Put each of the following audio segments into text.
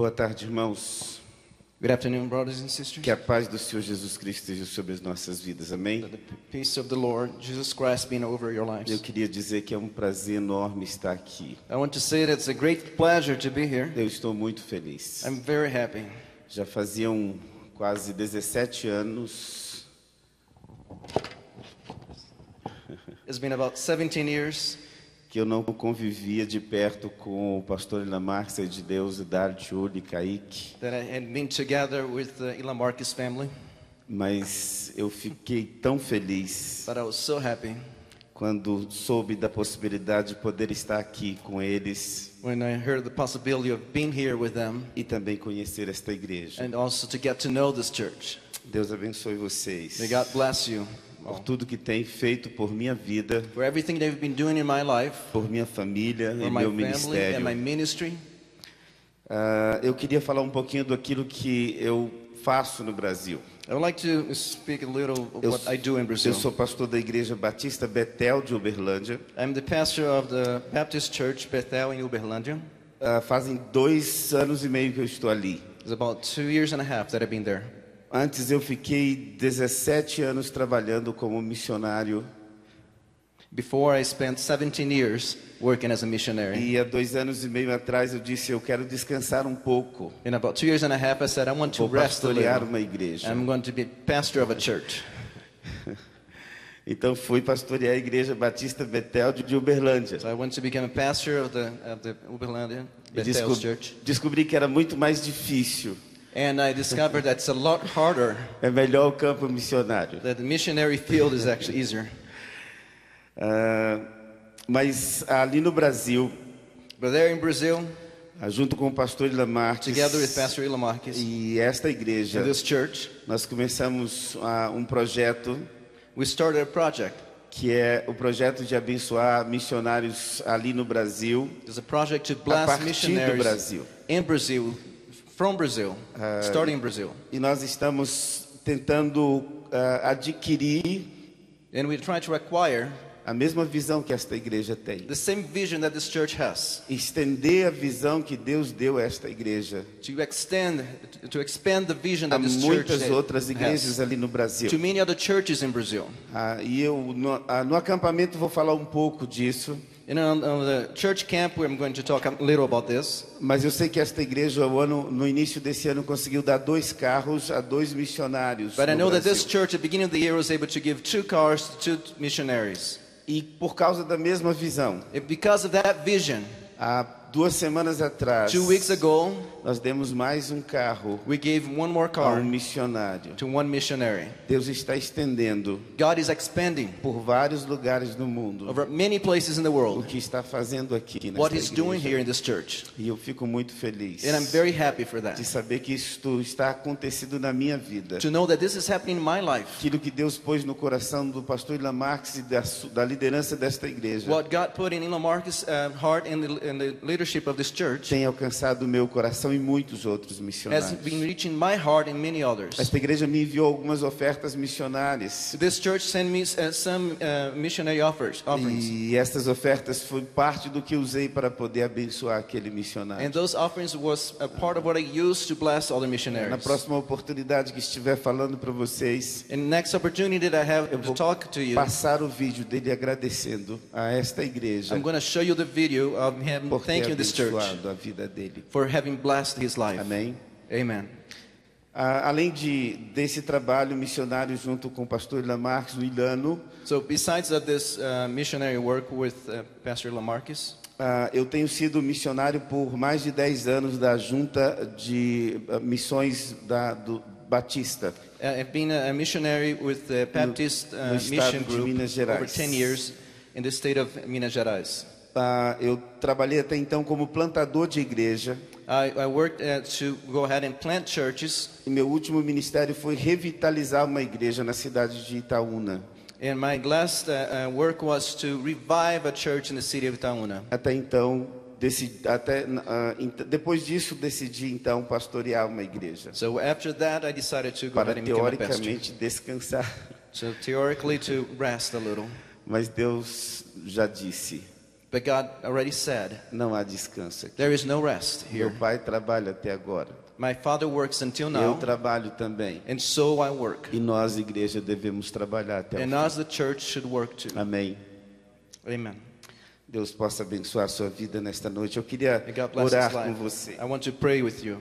Boa tarde, irmãos. Good afternoon, brothers and sisters. Que a paz do Senhor Jesus Cristo esteja sobre as nossas vidas. Amém? The peace of the Lord Jesus Christ being over your Eu lives. queria dizer que é um prazer enorme estar aqui. I want to say that it's a great pleasure to be here. Eu estou muito feliz. I'm very happy. Já faziam quase 17 anos It's been about 17 years que eu não convivia de perto com o pastor Ilamar, Ser de Deus, Dart, Uli, Kaique, that I had been together with the Elon Marcus family, mas eu fiquei tão feliz but I was so happy quando soube da possibilidade de poder estar aqui com eles when I heard the possibility of being here with them e também conhecer esta igreja. and also to get to know this church. Deus abençoe vocês May God bless you por tudo que tem feito por minha vida, for everything they've been doing in my life, por minha família e meu ministério. and my ministry. Ah, eu queria falar um pouquinho daquilo que eu faço no Brasil. I would like to speak a little of Eu, what I do in Brazil. eu sou pastor da Igreja Batista Betel de Uberlândia. I'm the pastor of the Baptist Church Bethel in Uberlândia. Ah, fazem dois anos e meio que eu estou ali. It's about two years and a half that I've been there. Antes eu fiquei 17 anos trabalhando como missionário Before I spent 17 years working as a missionary. e há dois anos e meio atrás eu disse eu quero descansar um pouco. In about two years and a half, I said I want to Vou rest a pastorear little. uma igreja. I'm going to be pastor of a church. Então fui pastorear a Igreja Batista Betel de Uberlândia. So I went to become a pastor of the of the Uberlândia descob- Church, descobri que era muito mais difícil. And I discovered that it's a lot harder. É melhor o campo missionário. That the missionary field is actually easier. Ah, mas ali no Brasil, But there in Brazil, ah, junto com o pastor Lamarques together with Pastor Elon Marcus e esta igreja, this church, nós começamos ah, um projeto we started a project. que é o projeto de abençoar missionários ali no Brasil, a project to a partir do missionaries Brasil. in Brazil, from Brazil, starting in Brazil. E nós estamos tentando ah, adquirir And we try to acquire a mesma visão que esta igreja tem. the same vision that this church has Estender a visão que Deus deu a esta igreja to extend, to expand the vision that this church muitas outras has igrejas ali no Brasil. to many other churches in Brazil. Ah, e eu no, ah, no acampamento vou falar um pouco disso, And on, on the church camp, I'm going to talk a little about this. mas eu sei que esta igreja ano, no início desse ano conseguiu dar dois carros a dois missionários. But I no know that this Brasil. church, at the beginning of the year, was able to give two cars to two missionaries. E por causa da mesma visão, And because of that vision, há duas semanas atrás, two weeks ago, nós demos mais um carro we gave one more a car um missionário. to one missionary. Deus está estendendo God is expanding por vários lugares no mundo over many places in the o world que está fazendo aqui what He's doing igreja. here in this church. E eu fico muito feliz And I'm very happy for that. de saber que isto está acontecendo na minha vida. To know that this is happening in my life. Aquilo que Deus pôs no coração do pastor Ilan Marques e da, da liderança desta igreja What God put in Elon Marcus' uh, heart and the, and the leadership of this church tem alcançado o meu coração e muitos outros has missionários. been reaching my heart and many others. Esta igreja me enviou algumas ofertas missionárias This church sent me uh, some uh, missionary offers, offerings. e estas ofertas foi parte do que usei para poder abençoar aquele missionário. And those offerings was a part of what I used to bless other Na missionaries. próxima oportunidade que estiver falando para vocês, And next opportunity that I have eu to vou talk to you, passar o vídeo dele agradecendo a esta igreja I'm going to show you the video of him por ter thanking this church abençoado a vida dele. for having blessed his life. Amém? Amen. Ah, além de desse trabalho missionário junto com o pastor Lamarques, o Ilano, So besides of this uh, missionary work with uh, Pastor Lamarcus, ah, eu tenho sido missionário por mais de 10 anos da Junta de ah, Missões da, do Batista. uh, I've been a missionary with the Baptist uh, Mission Group over Gerais. 10 years in the state of Minas Gerais. Ah, eu trabalhei até então como plantador de igreja I, I worked uh, to go ahead and plant churches, e meu último ministério foi revitalizar uma igreja na cidade de Itaúna. and my last uh, uh, work was to revive a church in the city of Itaúna. Até então, decidi, até, ent- depois disso, decidi então pastorear uma igreja So after that, I decided to go para teoricamente descansar. So theoretically to rest a little. Mas Deus já disse: But God already said, não há descanso aqui. there is no rest Meu here. pai trabalha até agora. My father works until Eu now, trabalho também. and so I work. E nós, igreja, devemos trabalhar até o And fim. us, the church, should work too. Amém. Amen. Deus possa abençoar a sua vida nesta noite. Eu queria orar com você. I want to pray with you.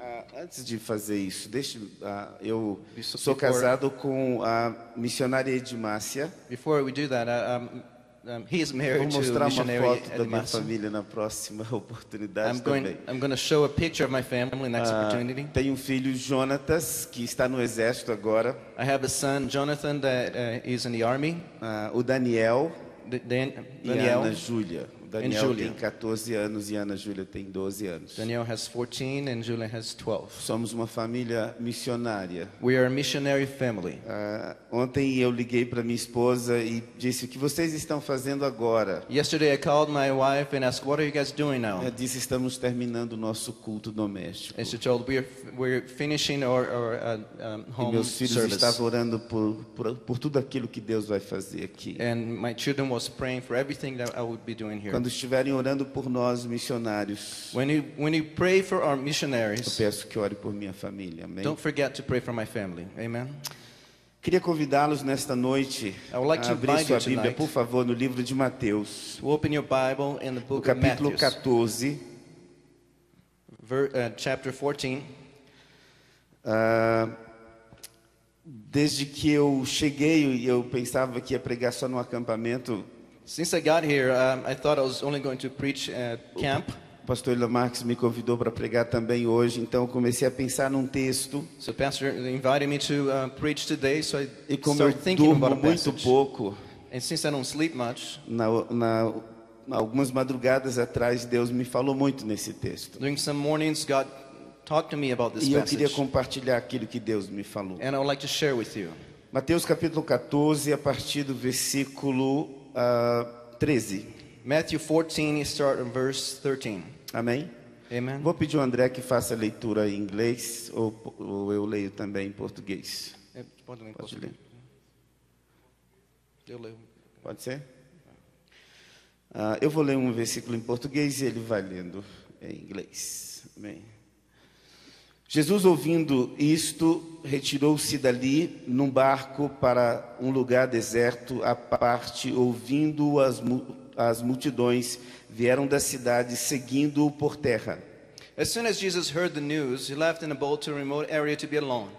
Ah, antes de fazer isso, deixe, ah, eu Isso- sou before- casado com a missionária Edmácia. Before we do that, uh, um, um, he is Vou married to mostrar uma foto da minha família na próxima oportunidade I'm going, também. I'm going to show a picture of my family next Ah, opportunity. tenho um filho, Jonatas, que está no exército agora. I have a son, Jonathan, that uh, is in the army. Ah, o Daniel Dan- e a Daniel. Ana Júlia. Daniel tem 14 anos e Ana Júlia tem 12 anos. Daniel has 14 and Julian has 12. Somos uma família missionária. We are a missionary family. Ah, ontem eu liguei para minha esposa e disse: O que vocês estão fazendo agora? Yesterday I called my wife and asked, What are you guys doing now? Ela disse: Estamos terminando o nosso culto doméstico. And she told, We're, we're finishing our, our uh, um, E home meus filhos service. estavam orando por, por, por tudo aquilo que Deus vai fazer aqui. And my children was praying for everything that I would be doing here. Quando estiverem orando por nós, missionários, When you, when you pray for our eu missionaries, peço que ore por minha família. Amém? don't forget to pray for my family. Amen. Queria convidá-los nesta noite I would like a abrir sua Bíblia, por favor, no livro de Mateus, open your Bible in the no book of capítulo Matthew, 14. ver, uh, chapter 14. Ah, desde que eu cheguei e eu pensava que ia pregar só no acampamento, Since I got here, um, I thought I was only going to preach at camp. o pastor Marques me convidou para pregar também hoje, então eu comecei a pensar num texto. So pastor invited me to uh, preach today, so I E como eu durmo about a muito pouco, And since I don't sleep much, na, na, algumas madrugadas atrás, Deus me falou muito nesse texto. during some mornings, God talked to me about this E eu queria compartilhar aquilo que Deus me falou. And I would like to share with you. Mateus capítulo 14, a partir do versículo ah, 13. Matthew 14, you start in verse 13. Amém? Amen. Vou pedir ao André que faça a leitura em inglês, ou, ou eu leio também em português. É, Pode ler. Pode ler. Eu leio. Pode ser? Ah, eu vou ler um versículo em português e ele vai lendo em inglês. Amém. Jesus, ouvindo isto, retirou-se dali num barco para um lugar deserto à parte, ouvindo as, as multidões, vieram da cidade seguindo-o por terra. As soon as Jesus heard the news, he left in a boat to a remote area to be alone.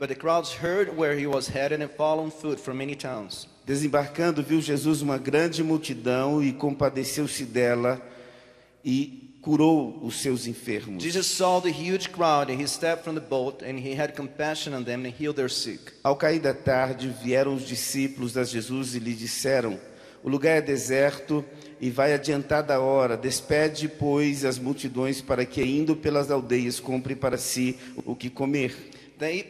But the crowds heard where he was headed and followed foot from many towns. Desembarcando, viu Jesus uma grande multidão e compadeceu-se dela e curou os seus enfermos. Jesus saw the huge crowd and he stepped from the boat and he had compassion on them and healed their sick. Ao cair da tarde, vieram os discípulos a Jesus e lhe disseram: O lugar é deserto e vai adiantada a hora. Despede, pois, as multidões para que, indo pelas aldeias, compre para si o que comer.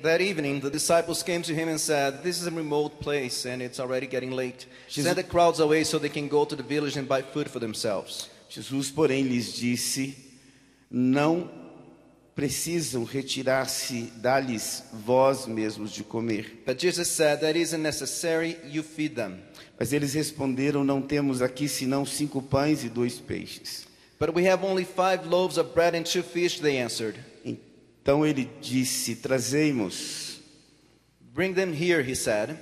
That evening, the disciples came to him and said, This is a remote place and it's already getting late. Jesus- Send the crowds away so they can go to the village and buy food for themselves. Jesus, porém, lhes disse: Não precisam retirar-se, dá-lhes vós mesmos de comer. But Jesus said, That isn't necessary, you feed them. Mas eles responderam: Não temos aqui senão cinco pães e dois peixes. But we have only five loaves of bread and two fish, they answered. Então ele disse: Trazei-mos. Bring them here, he said.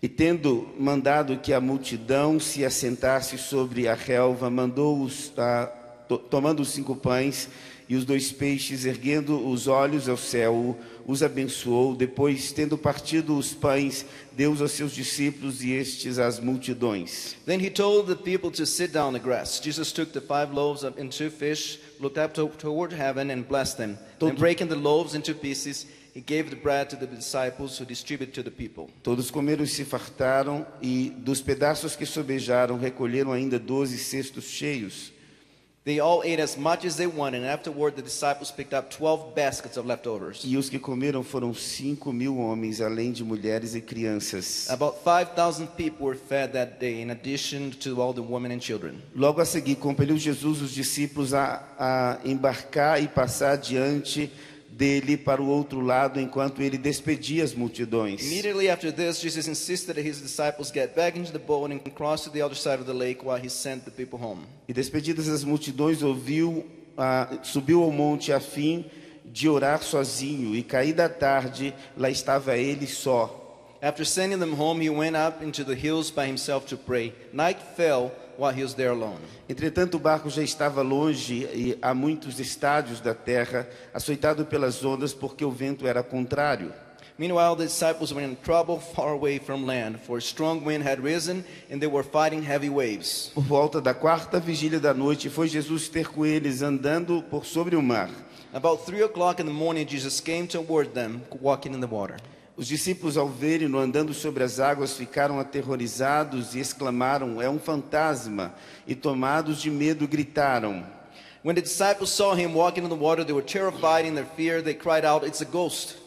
E tendo mandado que a multidão se assentasse sobre a relva, mandou-os, to- tomando os cinco pães e os dois peixes, erguendo os olhos ao céu, os abençoou. Depois, tendo partido os pães, deu-os aos seus discípulos e estes às multidões. Then he told the people to sit down on the grass. Jesus took the five loaves and two fish, looked up to, toward heaven, and blessed them. Then, breaking the loaves into pieces, he gave the bread to the disciples who distributed to the people. Todos comeram e se fartaram, e dos pedaços que sobejaram, recolheram ainda doze cestos cheios. They all ate as much as they wanted, and afterward the disciples picked up 12 baskets of leftovers. E os que comeram foram cinco mil homens, além de mulheres e crianças. About 5,000 people were fed that day, in addition to all the women and children. Logo a seguir, compeliu Jesus os discípulos a, a embarcar e passar diante dele para o outro lado enquanto ele despedia as multidões. Immediately after this, Jesus insisted that his disciples get back into the boat and cross to the other side of the lake while he sent the people home. E despedidas as multidões, ouviu, ah, subiu ao monte a fim de orar sozinho. E caída a tarde, lá estava ele só. After sending them home, he went up into the hills by himself to pray. Night fell while he was there alone. Entretanto, o barco já estava longe e a muitos estádios da terra, açoitado pelas ondas, porque o vento era contrário. Meanwhile, the disciples were in trouble far away from land, for a strong wind had risen and they were fighting heavy waves. Por volta da quarta vigília da noite, foi Jesus ter com eles andando por sobre o mar. About three o'clock in the morning, Jesus came toward them, walking in the water. Os discípulos, ao verem-no andando sobre as águas, ficaram aterrorizados e exclamaram: É um fantasma! E tomados de medo, gritaram. When the disciples saw him walking in the water, they were terrified in their fear. They cried out, It's a ghost.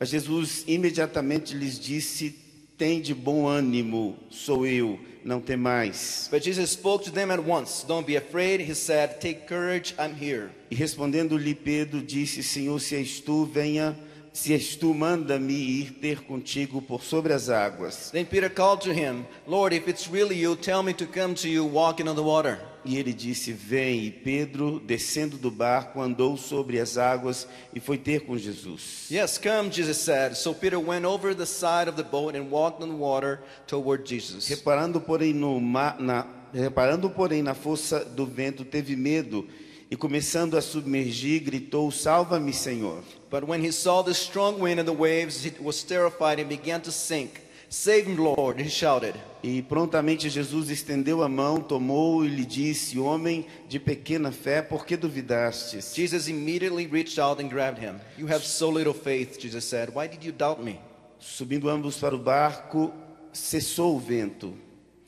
Mas Jesus imediatamente lhes disse: Tem de bom ânimo, sou eu, não temais. But Jesus spoke to them at once. Don't be afraid, he said, Take courage, I'm here. E respondendo-lhe Pedro, disse: Senhor, se és tu, venha. Se és tu, manda-me ir ter contigo por sobre as águas. Then Peter called to him, Lord, if it's really you, tell me to come to you walking on the water. E ele disse: Vem. E Pedro, descendo do barco, andou sobre as águas e foi ter com Jesus. Yes, come, Jesus said. So Peter went over the side of the boat and walked on the water toward Jesus. Reparando, porém, no mar, na, reparando, porém, na força do vento, teve medo e, começando a submergir, gritou: Salva-me, Senhor. But when he saw the strong wind and the waves, he was terrified and began to sink. Save me, Lord, he shouted. E prontamente Jesus estendeu a mão, tomou e lhe disse: Homem de pequena fé, por que duvidastes? Jesus immediately reached out and grabbed him. You have so little faith, Jesus said. Why did you doubt me? Subindo ambos para o barco, cessou o vento.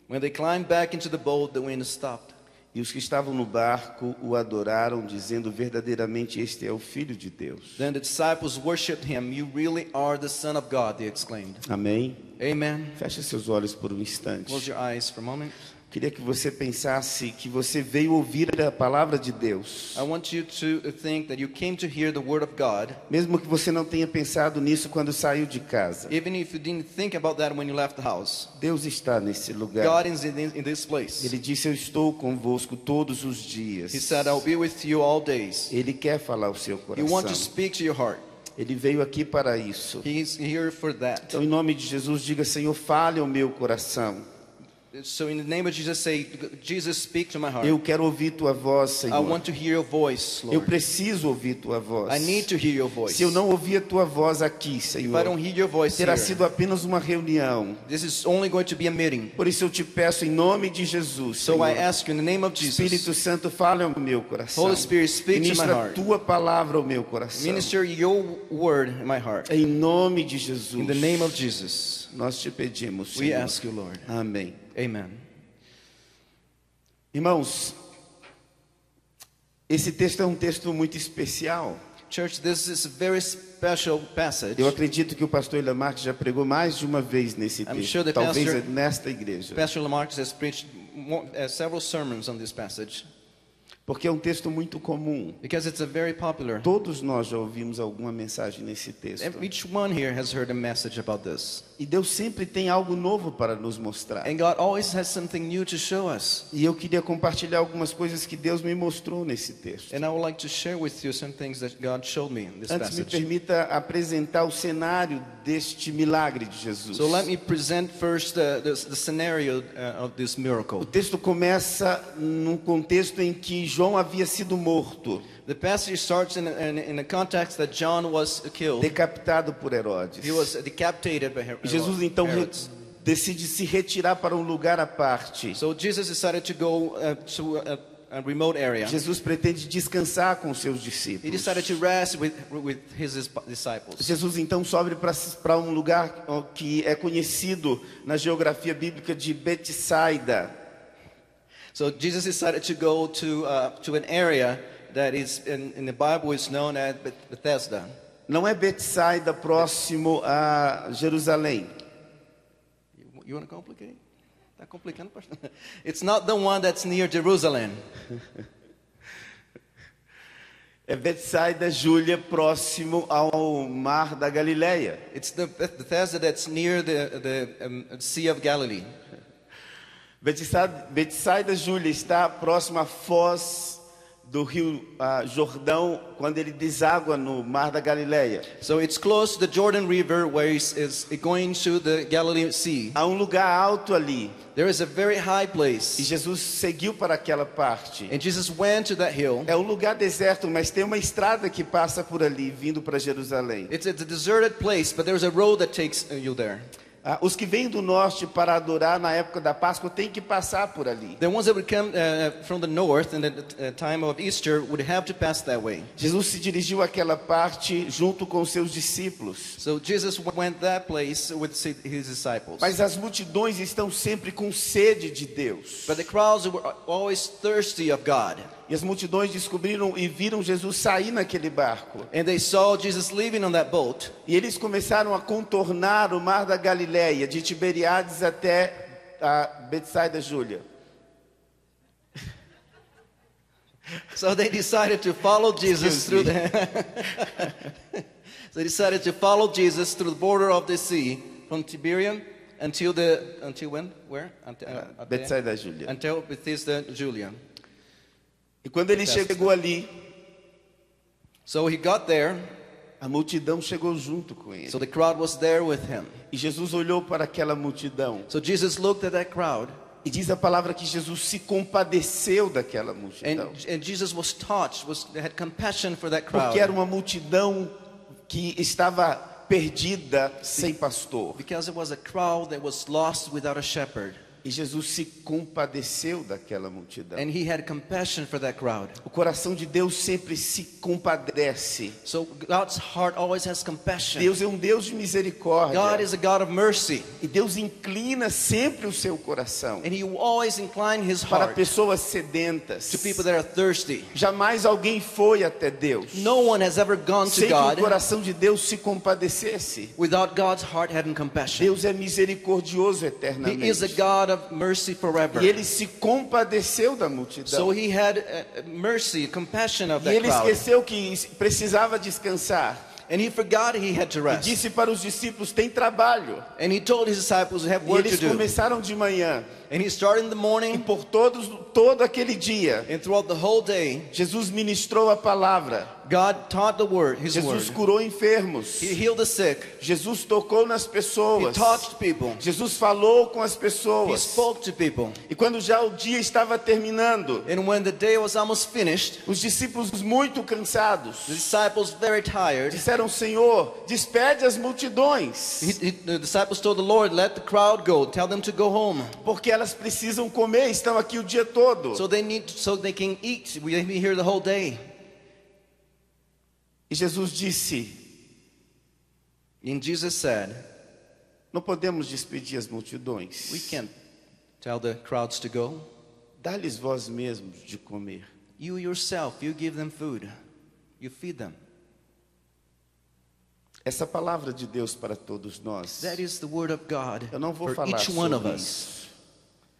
When they climbed back into the boat, the wind stopped. E os que estavam no barco o adoraram, dizendo: Verdadeiramente este é o Filho de Deus. Then the disciples worshipped him. You really are the Son of God, they exclaimed. Amém? Amen. Feche seus olhos por um instante. Close your eyes for a moment. Queria que você pensasse que você veio ouvir a palavra de Deus. Mesmo que você não tenha pensado nisso quando saiu de casa. Deus está nesse lugar. God is in, in this place. Ele disse: Eu estou convosco todos os He dias. said, I'll be with you all days. Ele quer falar ao seu He wants to coração. speak to your heart. Ele veio aqui para isso. He's here for that. Então, em nome de Jesus, diga: Senhor, fale ao meu coração. So in the name of Jesus, say, Jesus, speak to my heart. Eu quero ouvir tua voz, I Senhor. want to hear your voice, Eu Lord. preciso ouvir tua voz. I need to hear your voice. Se eu não ouvir a tua voz aqui, If I Senhor, don't hear your voice terá here, sido apenas uma reunião. this is only going to be a meeting. Por isso eu te peço em nome de Jesus, So I Senhor. ask you in the name of Jesus, Espírito Santo, fale ao meu coração. Holy Spirit, speak to my Ministra heart. tua palavra ao meu coração. minister your word in my heart. Em nome de Jesus. In the name of Jesus, Nós te pedimos, we Senhor. ask you, Lord. Amém. Amen. Irmãos, esse texto é um texto muito especial. Church, this is a very special passage. Eu acredito que o pastor Ilamarque já pregou mais de uma vez nesse I'm texto, sure the talvez pastor- nesta igreja, Pastor Lamarcus has preached more, uh, several sermons on this passage porque é um texto muito comum. because it's a very popular. Todos nós já ouvimos alguma mensagem nesse texto. Each one here has heard a message about this. E Deus sempre tem algo novo para nos mostrar. And God always has something new to show us. E eu queria compartilhar algumas coisas que Deus me mostrou nesse texto. And I would like to share with you some things that God showed me in this Antes me passage. permita apresentar o cenário deste milagre de Jesus. So let me present first uh, the, the scenario uh, of this O miracle. texto começa num contexto em que João havia sido morto, The passage starts in, in, in the context that John was killed. decapitado por Herodes. He was decapitated by Her- E Jesus então Herods. decide se retirar para um lugar à parte. So Jesus decided to go uh, to a, a remote area. Jesus pretende descansar com seus He discípulos. decided to rest with, with his disciples. Jesus então sobe para um lugar que é conhecido na geografia bíblica de Betsaida. So Jesus decided to go to, uh, to an area that is in, in the Bible is known as Beth- Bethesda. Não é Betsaida próximo a Jerusalém. You, you want to complicate? Tá complicando, pastor? It's not the one that's near Jerusalem. É Betsaida, Júlia, próximo ao mar da Galileia. It's the Beth- Bethesda that's near the, the um, Sea of Galilee. Betsaida, Júlia, está próximo à foz do rio ah, Jordão, quando ele deságua no mar da Galileia. So it's close to the Jordan River where it's, it's going to the Galilee Sea. Há um lugar alto ali, There is a very high e place. Jesus seguiu para aquela parte. And Jesus went to that hill. É um lugar deserto, mas tem uma estrada que passa por ali, vindo para Jerusalém. It's, it's a deserted place, but there's a road that takes uh, you there. Ah, os que vêm do norte para adorar na época da Páscoa têm que passar por ali. The ones that would come uh, from the north in the uh, time of Easter would have to pass that way. Jesus se dirigiu àquela parte junto com seus discípulos. So Jesus went that place with his disciples. Mas as multidões estão sempre com sede de Deus. But the crowds were always thirsty of God. E as multidões descobriram e viram Jesus sair naquele barco. And they saw Jesus leaving on that boat. E eles começaram a contornar o mar da Galileia, de Tiberiades até a Betsaida Júlia. So they decided to follow Jesus through the So they decided to follow Jesus through the border of the sea from Tiberium until the until when? Where? Until, uh, Betsaida Júlia. until Bethesda Julia. E quando ele chegou ali, So he got there. a multidão chegou junto com ele. So the crowd was there with him. E Jesus olhou para aquela multidão. So Jesus looked at that crowd E diz a palavra que Jesus se compadeceu daquela and, multidão. and Jesus was touched, was had compassion for that crowd. Porque era uma multidão que estava perdida sem pastor. Because it was a crowd that was lost without a shepherd. E Jesus se compadeceu daquela multidão. And he had compassion for that crowd. O coração de Deus sempre se compadece. So God's heart always has compassion. Deus é um Deus de misericórdia. God is a God of mercy. E Deus inclina sempre o seu coração And he always incline his para heart pessoas sedentas. to people that are thirsty. Jamais alguém foi até Deus No one has ever gone to sem que o God coração de Deus se compadecesse. without God's heart having compassion. Deus é misericordioso He eternamente. is a God of mercy forever. E ele se compadeceu da multidão. So he had uh, mercy, compassion of E that ele crowd. esqueceu que precisava descansar. And he forgot he had to E rest. disse para os discípulos: tem trabalho. And he told his disciples to have E work to eles do. começaram de manhã. And he started in the E morning por todos, todo aquele dia, and throughout the whole day, Jesus ministrou a palavra. God taught the word, his Jesus word. curou enfermos. He healed the sick. Jesus tocou nas He pessoas. touched people. Jesus falou com as He pessoas. spoke to people. E quando já o dia estava terminando, And when the day was almost finished, os discípulos muito cansados the disciples, very tired, disseram: Senhor, despede as multidões, he, he- the disciples told the Lord, Let the crowd go. Tell them to go home. porque elas precisam comer, estão aqui o dia todo. So they need, so they can eat. We here the whole day. E Jesus disse: And Jesus said, Não podemos despedir as multidões. We can't tell the crowds to go. Dá-lhes vós mesmos de comer. You yourself, you give them food. You feed them. Essa palavra de Deus para todos nós. That is the word of God Eu não vou falar each one of sobre us. isso,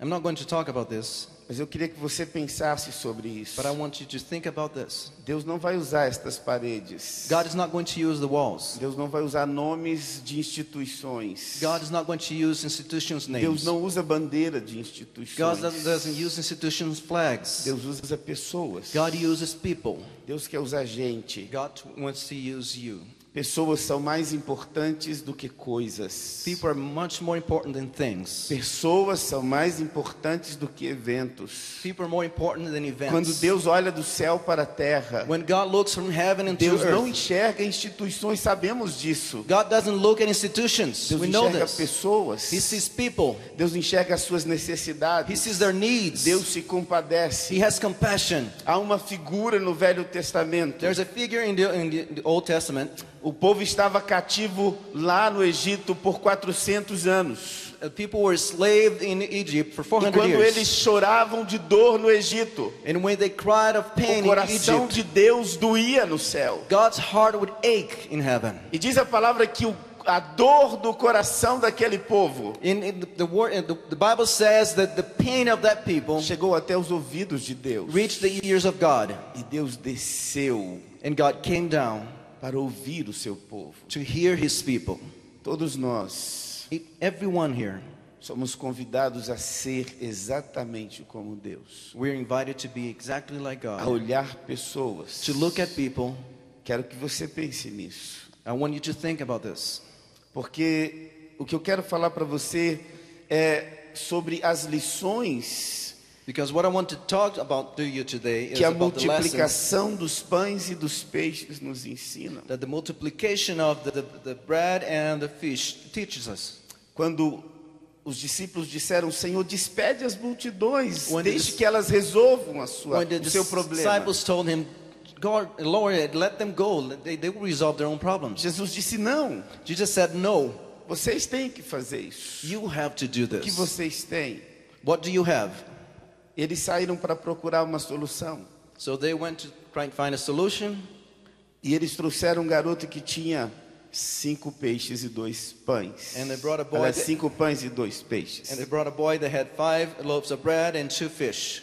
I'm not going to talk about this, mas eu queria que você pensasse sobre isso. but I want you to think about this. Deus não vai usar estas paredes. God is not going to use the walls. Deus não vai usar nomes de instituições. God is not going to use institutions' Deus names. não usa bandeira de God instituições. doesn't doesn't use institutions' flags. Deus usa pessoas. God uses people. Deus quer usar gente. God wants to use you. Pessoas são mais importantes do que coisas. People are much more important than things. Pessoas são mais importantes do que eventos. People are more important than Quando events. Deus olha do céu para a terra, When God looks from heaven into Deus não earth, enxerga instituições, sabemos disso. God doesn't look at institutions. Deus We know enxerga this. pessoas. He sees people. Deus enxerga as suas He necessidades. sees their needs. Deus se compadece. He has compassion. Há uma figura no Velho Testamento. There's a figure in the, in the Old Testament. O povo estava cativo lá no Egito por 400 anos. Uh, People were enslaved in Egypt for E 400 quando years. eles choravam de dor no Egito, And when they cried of o pain in coração Egypt, de Deus doía no céu. God's heart would ache in heaven. E diz a palavra que o a dor do coração daquele povo In, in the, the, word, in the, the Bible says that the pain of that people chegou até os ouvidos de Deus. reached the ears of God, E Deus desceu and God came down para ouvir o seu povo. to hear His people. Todos nós Everyone here, somos convidados a ser exatamente como Deus, we're invited to be exactly like a God, olhar pessoas. to look at people. Quero que você pense nisso, I want you to think about this. porque o que eu quero falar para você é sobre as lições Because what I want to talk about to you today is que a multiplicação dos pães e dos peixes nos ensina. that the multiplication of the, the, the bread and the fish teaches us. Quando os discípulos disseram, Senhor, despede as multidões, When the deixe que elas resolvam a sua, When the o seu problema. disciples told him, God, Lord, let them go. They, they will resolve their own problems. Jesus disse, não, Jesus said, No, vocês têm que fazer isso. you have to do O que this. vocês têm? What do you have? Eles saíram para procurar uma solução. So they went to try and find a solution. E eles trouxeram um garoto que tinha cinco peixes e dois pães. And they brought a boy Aliás, that- cinco pães e dois peixes. And they brought a boy that had five loaves of bread and two fish.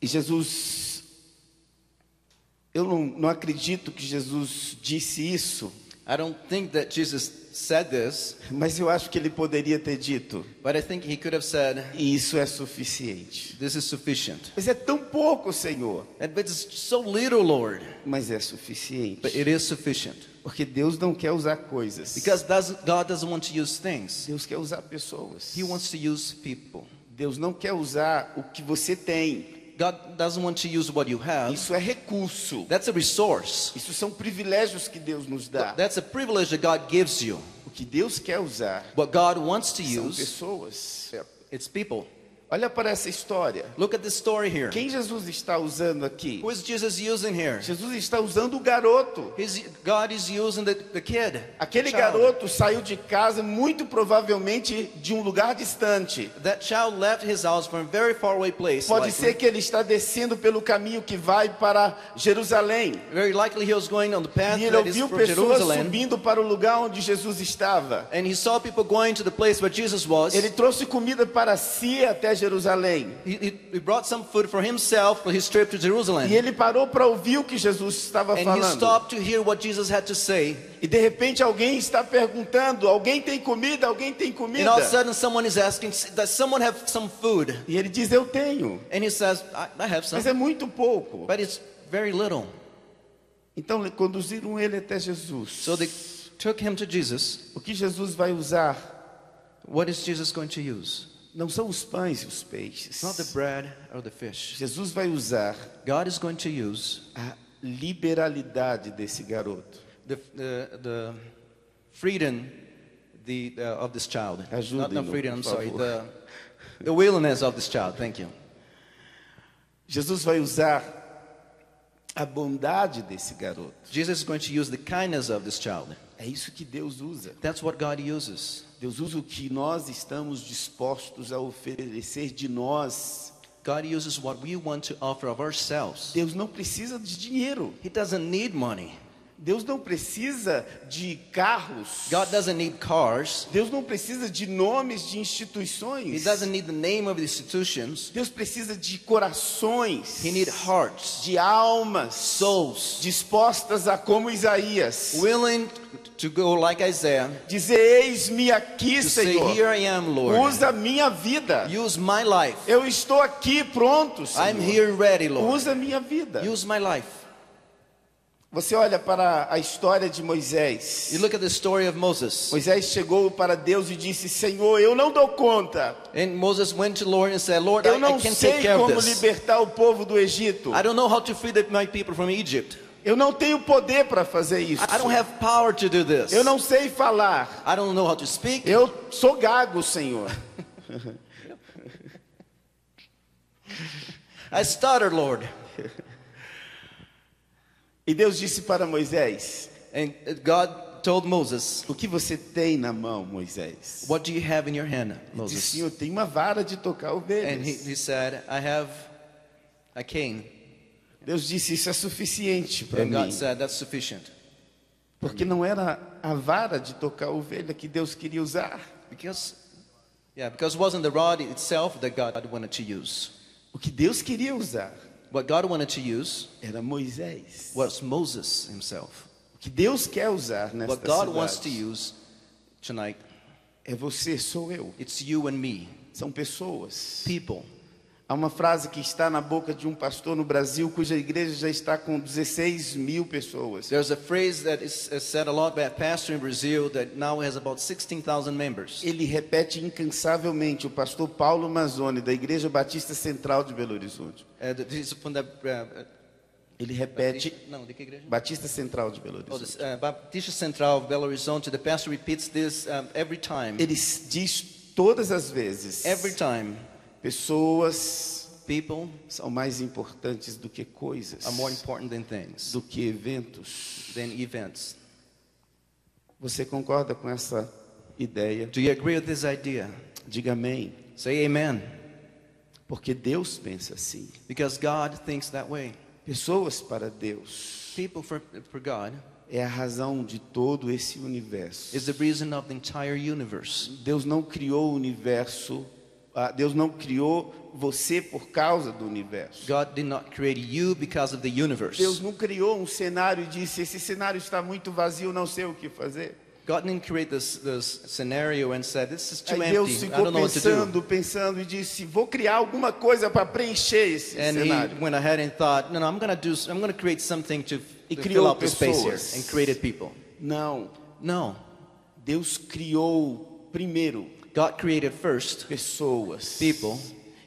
E Jesus, eu não, não acredito que Jesus disse isso, I don't think that Jesus said this, mas eu acho que ele poderia ter dito, but I think he could have said, isso é suficiente. This is sufficient. Mas é tão pouco, Senhor, And but it's so little, Lord, mas é but suficiente. it is sufficient. Porque Deus não quer usar coisas. Because God doesn't want to use things, Deus quer usar pessoas. He wants to use people. Deus não quer usar o que você tem. God doesn't want to use what you have. Isso é recurso. That's a resource. Isso são privilégios que Deus nos dá. That's a privilege that God gives you. O que Deus quer usar What God wants to são use, pessoas. it's people. Olha para essa história. Look at this story here. Quem Jesus está usando aqui? Who is Jesus using here? Jesus está usando o garoto. He's, God is using the, the kid. Aquele the garoto saiu de casa muito provavelmente de um lugar distante. That child left his house from a very far away place. Pode likely. ser que ele está descendo pelo caminho que vai para Jerusalém. Very likely he was going on the path E ele ouviu pessoas subindo para o lugar onde Jesus estava. And he saw people going to the place where Jesus was. Ele trouxe comida para si até Jerusalém. He, he, he brought some food for himself for his trip to Jerusalem. E ele parou para ouvir o que Jesus estava And he falando. stopped to hear what Jesus had to say. E de repente alguém está perguntando: alguém tem comida? Alguém tem And comida? all of a sudden someone is asking, does someone have some food? E ele diz: Eu tenho. And he says, I, I have some. Mas é muito pouco. But it's very little. Então conduziram ele até Jesus. So they took him to Jesus. O que Jesus vai usar What is Jesus going to use? Não são os pães e os peixes. Not the bread or the fish. Jesus vai usar God is going to use a liberalidade desse garoto. the, the, the freedom the, uh, of this child. Not, not freedom, I'm sorry. The, the willingness of this child. Thank you. Jesus vai usar a bondade desse garoto. Jesus is going to use the kindness of this child. É isso que Deus usa. That's what God uses. Deus usa o que nós estamos dispostos a oferecer de nós. God uses what we want to offer of ourselves. Deus não precisa de dinheiro. He doesn't need money. Deus não precisa de carros. God doesn't need cars. Deus não precisa de nomes de He instituições. doesn't need the name of the institutions. Deus precisa de corações, He needs hearts, de almas, souls, dispostas a como Isaías, willing to go like Isaiah, dizer: Eis-me aqui, to say, Senhor, Here I am, Lord. usa minha vida. Use my life. Eu estou aqui pronto, I'm Senhor. here ready, Lord. Usa minha vida. Use my life. Você olha para a história de Moisés. You look at the story of Moses. Moisés chegou para Deus e disse: Senhor, eu não dou conta. And Moses went to Lord and said, Lord, I, Eu I não can't sei take care of como this. libertar o povo do Egito. I don't know how to free the, my people from Egypt. Eu não tenho poder para fazer isso. I, don't have power to do this. Eu não sei falar. I don't know how to speak. Eu sou gago, Senhor. I stuttered, Lord. E Deus disse para Moisés: And God told Moses, O que você tem na mão, Moisés? What do you have in your hand, Ele disse: Moses? Senhor, tem uma vara de tocar And he, ovelhas. he said, I have a cane. Deus disse: Isso é suficiente para And God mim. said, That's sufficient. Porque não era a vara de tocar a ovelha que Deus queria usar. Because, yeah, because it wasn't the rod itself that God wanted to use. O que Deus queria usar What God wanted to use era Moisés. was Moses himself. O que Deus quer usar nesta What God wants to cidade use tonight, é você, sou eu. it's you and me, São pessoas. people. Há uma frase que está na boca de um pastor no Brasil, cuja igreja já está com 16 mil pessoas. There's a phrase that is said a lot by a pastor in Brazil that now has about 16,000 members. Ele repete incansavelmente, o pastor Paulo Mazzoni, da Igreja Batista Central de Belo Horizonte. From the, uh, Ele repete, uh, não, de que igreja? Batista Central de Belo Oh, Horizonte. this, uh, Baptista Central of Belo Horizonte. The pastor repeats this um, every time. Ele diz todas as vezes: Every time, pessoas people são mais importantes do que coisas, are more important than things, do que eventos. than events. Você concorda com essa ideia? Do you agree with this idea? Diga amém. Say amen. Porque Deus pensa assim. Because God thinks that way. Pessoas para Deus People for, for God é a razão de todo esse universo. is the reason of the entire universe. Deus não criou o universo, Deus não criou você por causa do universo. God did not create you because of the universe. Deus não criou um cenário e disse: esse cenário está muito vazio, não sei o que fazer. God didn't create this, this scenario and said, This is too Aí Deus empty. I ficou don't know pensando, pensando e disse: vou criar alguma coisa para preencher esse And cenário. he went ahead and thought, No, no, I'm going to do. I'm going to create something to, E to fill out the space here, and created people. Não, No, Deus criou primeiro God created first pessoas. people,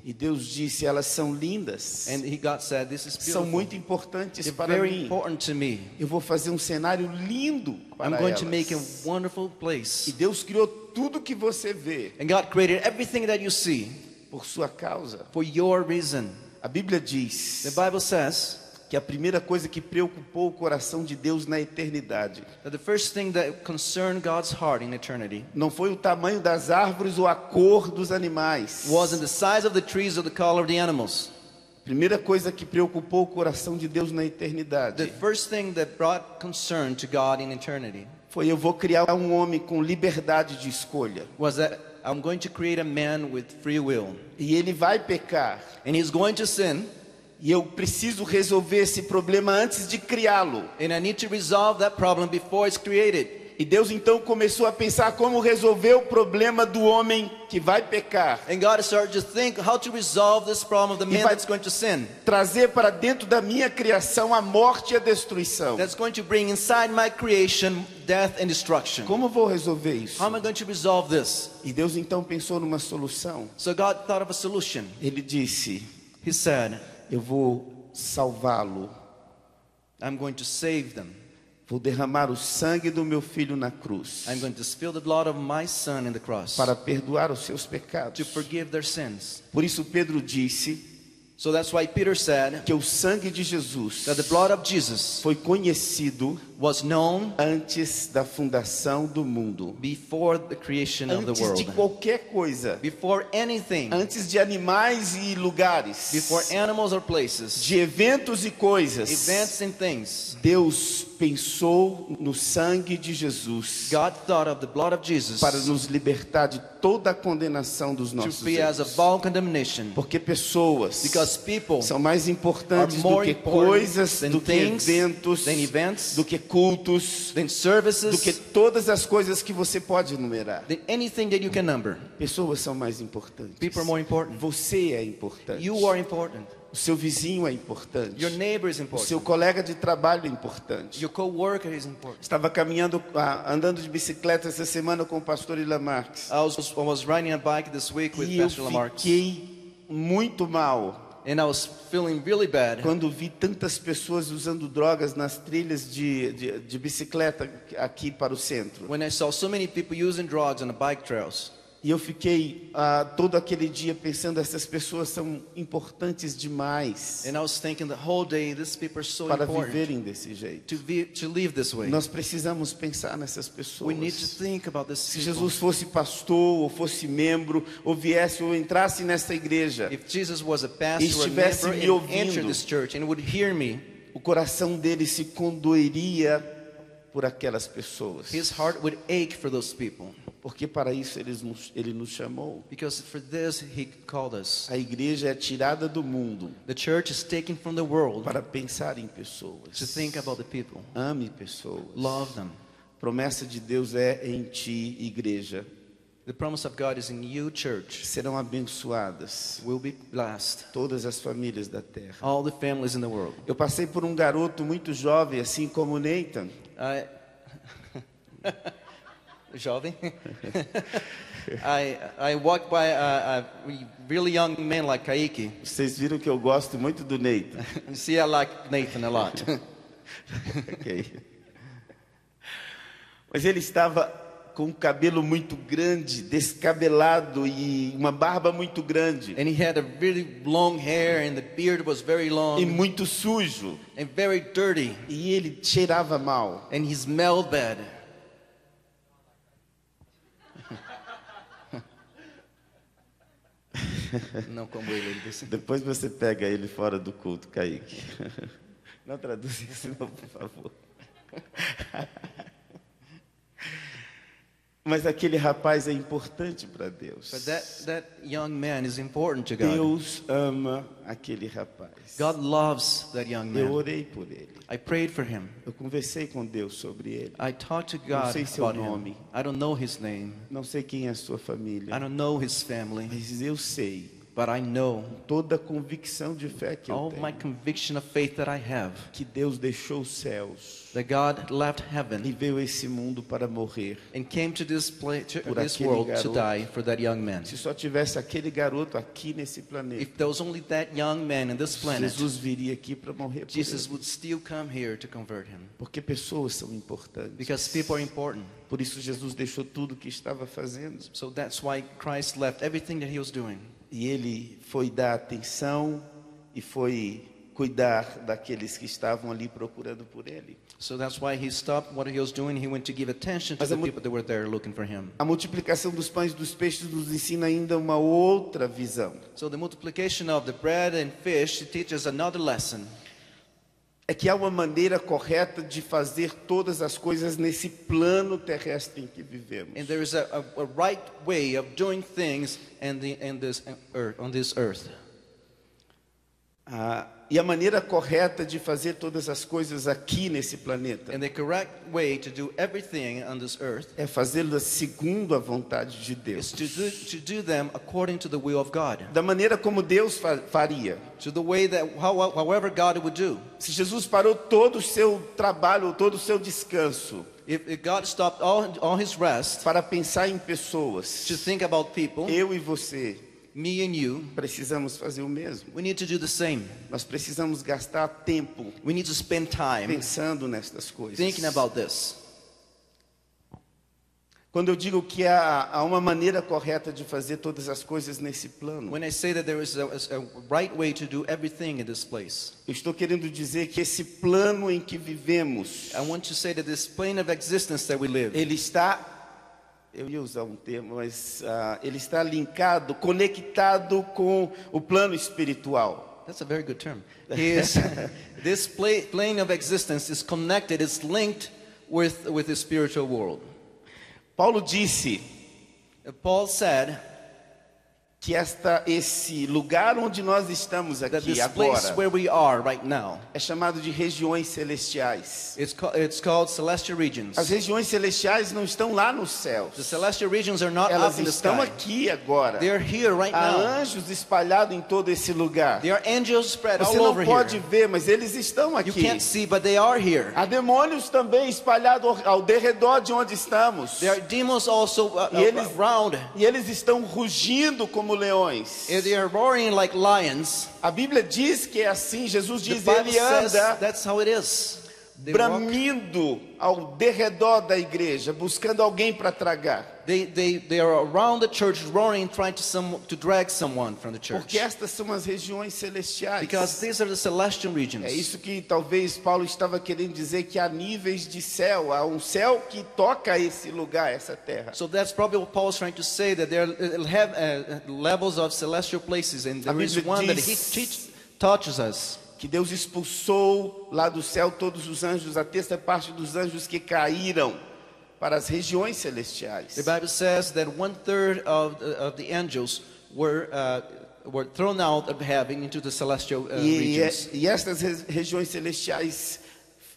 E Deus disse: elas são lindas, and He God said, This is são beautiful. muito importantes They're para very mim. important to me. Eu vou fazer um cenário lindo para I'm going elas. to make a wonderful E place. Deus criou tudo que você vê And God created everything that you see por sua causa. for your reason. A Bíblia The diz Bible says que a primeira coisa que preocupou o coração de Deus na eternidade that the first thing that concerned God's heart in eternity não foi o tamanho das árvores ou a cor dos animais. wasn't the size of the trees or the color of the animals. A primeira coisa que preocupou o coração de Deus na The eternidade first thing that brought concern to God in eternity foi eu vou criar um homem com liberdade de escolha. was that I'm going to create a man with free will. E ele vai pecar. And he's going to sin, E eu preciso resolver esse problema antes de criá-lo. and I need to resolve that problem before it's created. E Deus então começou a pensar como resolver o problema do homem que vai pecar. And God started to think how to resolve this problem of the man that's going to sin. Trazer para dentro da minha criação a morte e a destruição. That's going to bring inside my creation death and destruction. Como vou resolver isso? How am I going to resolve this? E Deus então pensou numa solução. So God thought of a solution. Ele disse: He said, Eu vou salvá-lo. I'm going to save them. Vou derramar o sangue do meu filho na cruz I'm going to spill the blood of my son in the cross para perdoar os seus to pecados. forgive their sins. Por isso Pedro disse So that's why Peter said que o sangue de Jesus that the blood of Jesus foi conhecido was known antes da fundação do mundo. before the creation of the Antes de world. qualquer coisa. Before anything, Antes de animais e lugares. before animals or places, De eventos e coisas. events and things, Deus pensou no sangue de Jesus God thought of the blood of Jesus para nos libertar de toda a condenação dos nossos erros. all condemnation. Porque pessoas Because people são mais importantes do que important coisas, than do que eventos, than events, do que cultos, than do que services, todas as coisas que você pode enumerar. than anything that you can number. Pessoas são mais importantes. People are more important. Você é importante. You are important. O seu vizinho é importante. Your neighbor is O seu important. colega de trabalho é importante. Your co-worker is important. Estava caminhando, ah, andando de bicicleta essa semana com o pastor Ila Marques. I was, I was riding a bike this week with E eu Pastor Lamarck, fiquei muito mal and I was feeling really bad quando vi tantas pessoas usando drogas nas trilhas de, de, de bicicleta aqui para o centro. when I saw so many people using drugs on the bike trails. E eu fiquei ah, todo aquele dia pensando, essas pessoas são importantes demais And I was thinking the whole day, so para viverem desse jeito. to, be, to live this way. Nós precisamos pensar nessas We need to pessoas. think about this. Se. Jesus fosse pastor, ou fosse membro, ou viesse, ou entrasse nessa igreja, If Jesus was a pastor or a estivesse me ouvindo. church and would hear me, o coração dele se condoeria por aquelas pessoas. His heart would ache for those people Porque para isso ele nos, ele nos chamou. because for this he called us. A igreja é tirada do mundo The church is taken from the world para pensar em pessoas. to think about the people, Ame pessoas. love them. Promessa de Deus é em ti, igreja. The promise of God is in you, church. Serão abençoadas Will be blessed. todas as famílias da terra. All the families in the world. Eu passei por um garoto muito jovem, assim como Nathan. I, jovem. I I walked by a, a really young man like Kaiki. Vocês viram que eu gosto muito do Nathan. See, I like Nathan a lot. Ok. Mas ele estava com um cabelo muito grande, descabelado e uma barba muito grande and he had a really long hair, and the beard was very e long muito sujo. and very dirty, E ele cheirava mal. and he smelled bad. Não como ele, ele disse. Depois você pega ele fora do culto, Kaique. Não traduz isso não, por favor. Mas aquele rapaz é importante para Deus. But that, that young man is important to God. Deus ama aquele rapaz. God loves that young Eu man. orei por ele. I prayed for him. Eu conversei com Deus sobre ele. I talked to God sei seu about him. nome. I don't know his name. Não sei quem é a sua I família, don't know his family, mas eu sei but I know toda a convicção de fé que eu all my tenho conviction of faith that I have que Deus deixou os céus that God left e heaven veio a esse mundo para morrer. and came to this place, to Por this world to garoto. die for that young man. Se só tivesse aquele garoto aqui nesse planeta, If there was only that young man in this planet, Jesus viria aqui para morrer por Jesus ele. would still come here to convert him Porque pessoas são importantes. because people are important. Por isso Jesus deixou tudo que estava fazendo So that's why Christ left everything that he was doing. E ele foi dar atenção e foi cuidar daqueles que estavam ali procurando por ele. So that's why he stopped what he was doing. He went to give attention to Mas the people that were there looking for him. A multiplicação dos pães e dos peixes nos ensina ainda uma outra visão. So the multiplication of the bread and fish teaches another lesson. É que há uma maneira correta de fazer todas as coisas nesse plano terrestre em que vivemos. And there is a, a, a right way of doing things in, the, in this on this earth. Ah, e a maneira correta de fazer todas as coisas aqui nesse planeta And the correct way to do everything on this earth é fazê-las segundo a vontade de Deus. to do, to do them according to the will of God. Da maneira como Deus fa- faria. To the way that, how, however God would do. Se Jesus parou todo o seu trabalho, todo o seu descanso If, God stopped all, all his rest para pensar em pessoas, to think about people, eu e você me and you, precisamos fazer o mesmo. we need to do the same. Nós precisamos gastar tempo We need to spend time pensando nestas coisas. thinking about this. Quando eu digo que há, há uma maneira correta de fazer todas as coisas nesse plano, When I say that there is a, a right way to do everything in this place, eu estou querendo dizer que esse plano em que vivemos, I want to say that this plane of existence that we live, ele está, eu ia usar um termo, mas ah, ele está linkado, conectado com o plano espiritual. that's a very good term. Is this pla- plane of existence is connected, it's linked with, with the spiritual world. Paulo disse Uh, Paul said que esta, esse lugar onde nós estamos aqui agora where we are right now, é chamado de regiões celestiais. it's, ca- it's called celestial regions. As regiões celestiais não estão lá nos céus. The celestial regions are not Elas up in the estão sky. aqui agora. They're here right Há now. anjos espalhados em todo esse lugar. There are angels spread Você all não over pode here. ver, mas eles estão You aqui. can't see, but they are here. Há demônios também espalhados ao- derredor de onde estamos. There are demons also uh, E eles- around. E eles estão rugindo como leões. And They are roaring like lions. A Bíblia diz que é assim. Jesus The diz, Bible ele says anda that's how it is. Bramindo ao derredor da igreja, buscando alguém para tragar. They, they, they are around the church roaring, trying to, some, to drag someone from the church. Porque estas são as regiões celestiais. Because these are the celestial regions. É isso que talvez Paulo estava querendo dizer que há níveis de céu, há um céu que toca esse lugar, essa terra. So that's probably what Paul is trying to say that there uh, have uh, levels of celestial places, and there is one that he diz- teach, touches us. que Deus expulsou lá do céu todos os anjos, a terça parte dos anjos que caíram para as regiões celestiais. The Bible says that one third of the, of the angels were, uh, were thrown out of heaven into the celestial uh, E, regions. e estas re- regiões celestiais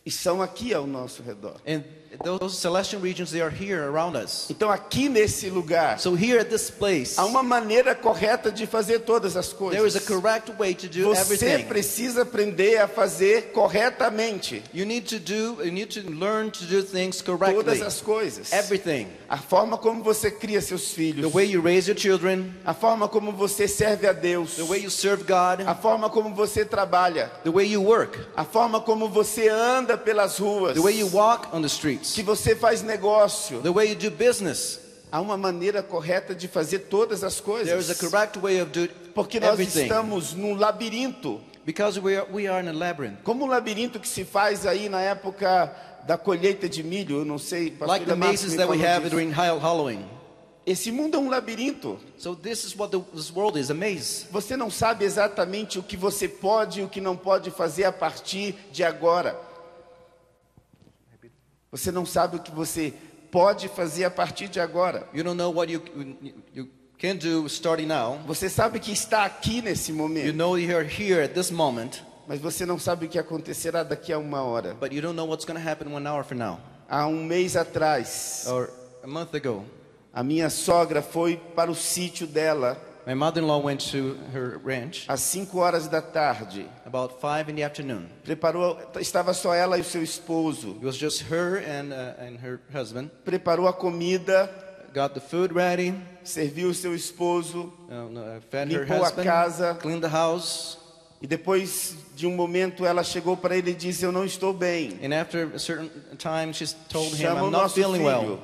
estão aqui ao nosso redor. And those celestial regions, they are here around us. Então, aqui nesse lugar, So here at this place, há uma maneira correta de fazer todas as there is a coisas. correct way to do Você everything. precisa aprender a fazer corretamente You need to do, you need to learn to do things todas correctly. as coisas. Everything. A forma como você cria seus filhos, The way you raise your children, a forma como você serve a Deus, the way you serve God, a forma como você trabalha, the way you work, a forma como você anda pelas ruas, the way you walk on the streets, que você faz negócio. the way you do business. Há uma maneira correta de fazer todas as There is a coisas. correct way of doing Porque nós everything. estamos num labirinto, Because we are, we are in a labyrinth. como o labirinto que se faz aí na época da colheita de milho, eu não sei, Like the mazes that we have during Hall- Halloween. Esse mundo é um labirinto. So this is what the, this world is, a maze. Você não sabe exatamente o que você pode e o que não pode fazer a partir de agora. Você não sabe o que você pode fazer a partir de agora. You don't know what you, you can do starting now. Você sabe que está aqui nesse You momento, know you're here at this moment, mas você não sabe o que acontecerá daqui a uma hora. but you don't know what's going to happen one hour from now. Há um mês atrás, Or a month ago, a minha sogra foi para o sítio dela my mother-in-law went to her ranch às 5 horas da tarde. about 5 in the afternoon. Preparou, estava só ela e o seu esposo. It was just her and, uh, and her husband. Preparou a comida, Got the food ready, serviu o seu esposo uh, no, uh, fed her Limpou a husband, casa. cleaned the house, e depois de um momento ela chegou para ele e disse: "Eu não estou bem". and after a certain time, she told him, Chama "I'm not feeling well."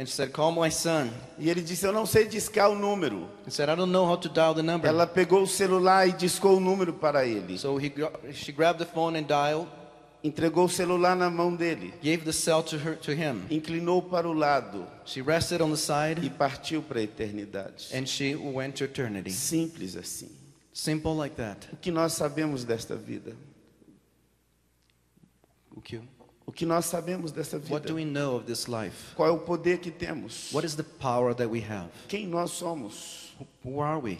And she said, "Call my son." E ele disse: "Eu não sei discar o número". He said, "I don't know how to dial the number." Ela pegou o celular e discou o número para ele. So he, she grabbed the phone and dialed, Entregou o celular na mão dele, gave the cell to her to him. inclinou para o lado She rested on the e side, partiu para a eternidade. and she went to eternity. Simples assim. Simple like that. O que nós sabemos desta vida? Okay. O que nós sabemos do vida? we know of this life? Qual é o poder que temos? What is the power that we have? Quem nós somos? Who are we?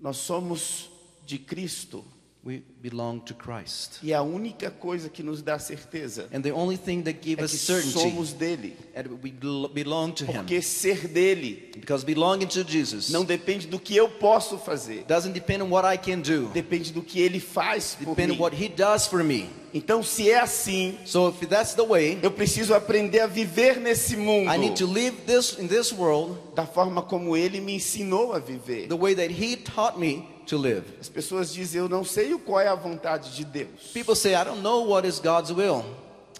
Nós somos de Cristo. We belong to Christ. E a única coisa que nos dá certeza And the only thing that é us certainty somos dele. that we bel- belong to Him. Porque ser dele Because belonging to Jesus não depende do que eu posso fazer. doesn't depend on what I can do. Depende do que ele faz por Depend on mim. what He does for me. Então, se é assim, So if that's the way, eu preciso aprender a viver nesse mundo I need to live this in this world da forma como ele me ensinou a viver. the way that He taught me to live. As pessoas dizem, eu não sei o qual é a vontade de Deus. People say, I don't know what is God's will.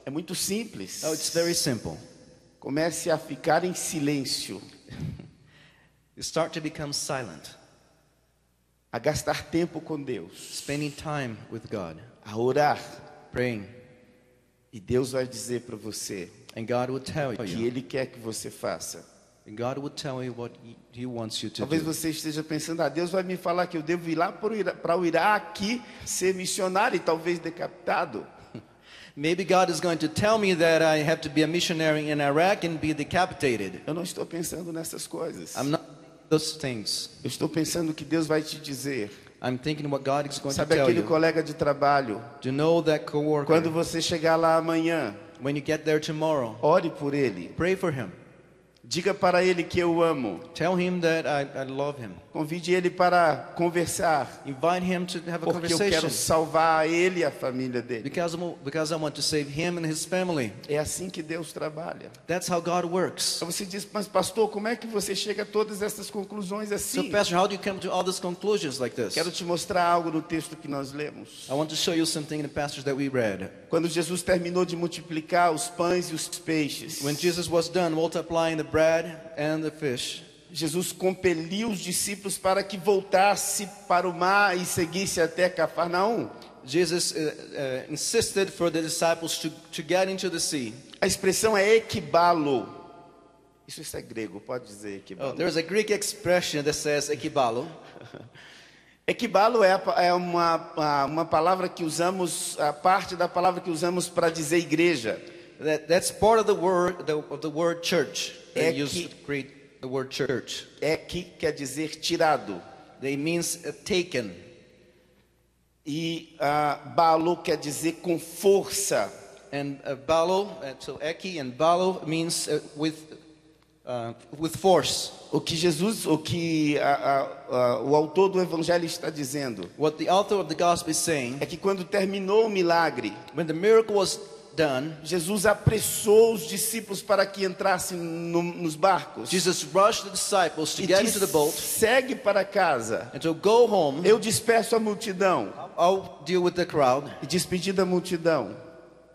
É muito simples. No, it's very simple. Comece a ficar em silêncio, You start to become silent, a gastar tempo com Deus, spending time with God, a orar. praying, E Deus vai dizer para você and God will tell o que you. Ele quer que você faça. Tell to Talvez você esteja pensando, ah, Deus vai me falar que eu devo ir lá para o Iraque ser missionário e talvez decapitado. Maybe God is going to tell me that I have to be a missionary in Iraq and be decapitated. Eu não estou pensando nessas coisas. I'm not those things. Eu estou pensando que Deus vai te dizer. I'm thinking what God is going to Sabe tell aquele you. colega de trabalho? To know that coworker. Quando você chegar lá amanhã, When you get there tomorrow, ore por ele. pray for him. Diga para ele que eu amo. Tell him that I, I love him. Convide ele para conversar, Invite him to have a porque eu conversation. quero salvar ele e a família dele. Because, I'm- because I want to save him and his family. É assim que Deus trabalha. That's how God works. Você diz, mas pastor, como é que você chega a todas essas conclusões So, assim? Pastor, how do you come to all these conclusions like this? Quero te mostrar algo no texto que nós lemos. I want to show you something in the passage that we read. Quando Jesus terminou de multiplicar os pães e os peixes, When Jesus was done multiplying the bread and the fish, Jesus compeliu os discípulos para que voltasse para o mar e seguisse até Cafarnaum. Jesus uh, uh, insisted for the disciples to, to get into the sea. A expressão é equibalo. Isso, isso é grego, pode dizer Oh, equibalo. there's a Greek expression that says ekibalo. Equibalo é, é uma, uma palavra que usamos, a parte da palavra que usamos para dizer igreja. That, that's part of the word the, of the word church. They É use create the word church. Ek quer dizer tirado. They means uh, taken. E ah, balo quer dizer com força. And uh, balo, uh, so eki and balo means uh, with uh, with force. O que Jesus, o que a- a- a- o autor do evangelho está dizendo What the author of the gospel is saying, é que quando terminou o milagre, when the miracle was done, Jesus apressou os discípulos para que entrassem no- nos barcos. Jesus rushed the disciples to E get into the boat segue para casa. and to go home. Eu despeço a multidão. I'll deal with the crowd E despedi da multidão.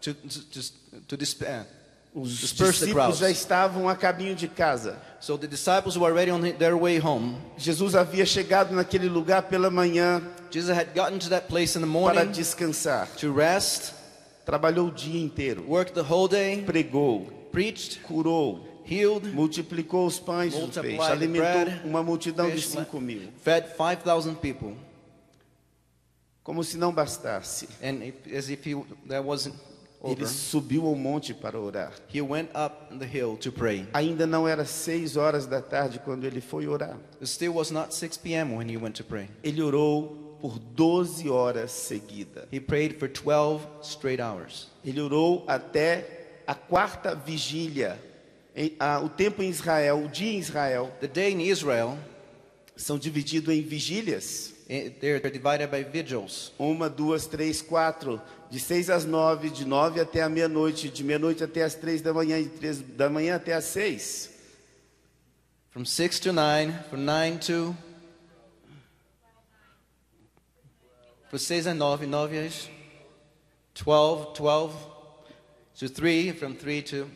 to to, to, to disp- Os Disperse the discípulos já estavam a caminho de casa. So the disciples were already on their way home. Jesus havia chegado naquele lugar pela manhã Jesus had gotten to that place in the para morning descansar. to rest, Trabalhou o dia inteiro. worked the whole day, Pregou, preached, curou, healed, multiplicou os pães e os peixes. Alimentou bread, uma multidão de fish, cinco mil. fed 5,000 people. Como se não bastasse. And if, as if he, that wasn't Ele subiu ao monte para orar. he went up the hill to pray. Ainda não era seis horas da tarde quando ele foi orar. It still was not 6 p.m. when he went to pray. Ele orou por 12 horas seguidas. He prayed for 12 straight hours. Ele orou até a quarta vigília. Em- ah, o tempo em Israel, o dia em Israel, The day in Israel, são divididos em vigílias. eh, they're divided by vigils. Uma, duas, três, quatro. De seis às nove, de nove até a meia-noite, de meia-noite até as três da manhã, e três da manhã até as seis. From 6 to 9, from 9 to. From 6 and 9, 9 is 12, 12 to 3, from 3 to.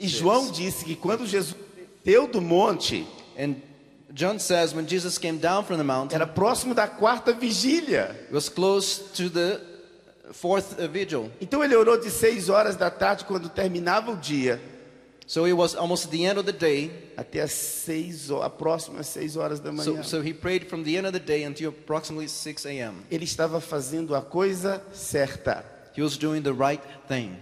E João disse que quando Jesus desceu do monte, And John says when Jesus came down from the mountain, era próximo da quarta vigília. it was close to the fourth uh, vigil. Então ele orou de seis horas da tarde, quando terminava o dia, So it was almost the end of the day. até as seis, a próxima seis horas da manhã. So, so he prayed from the end of the day until approximately 6 a.m. Ele estava fazendo a coisa certa. He was doing the right thing.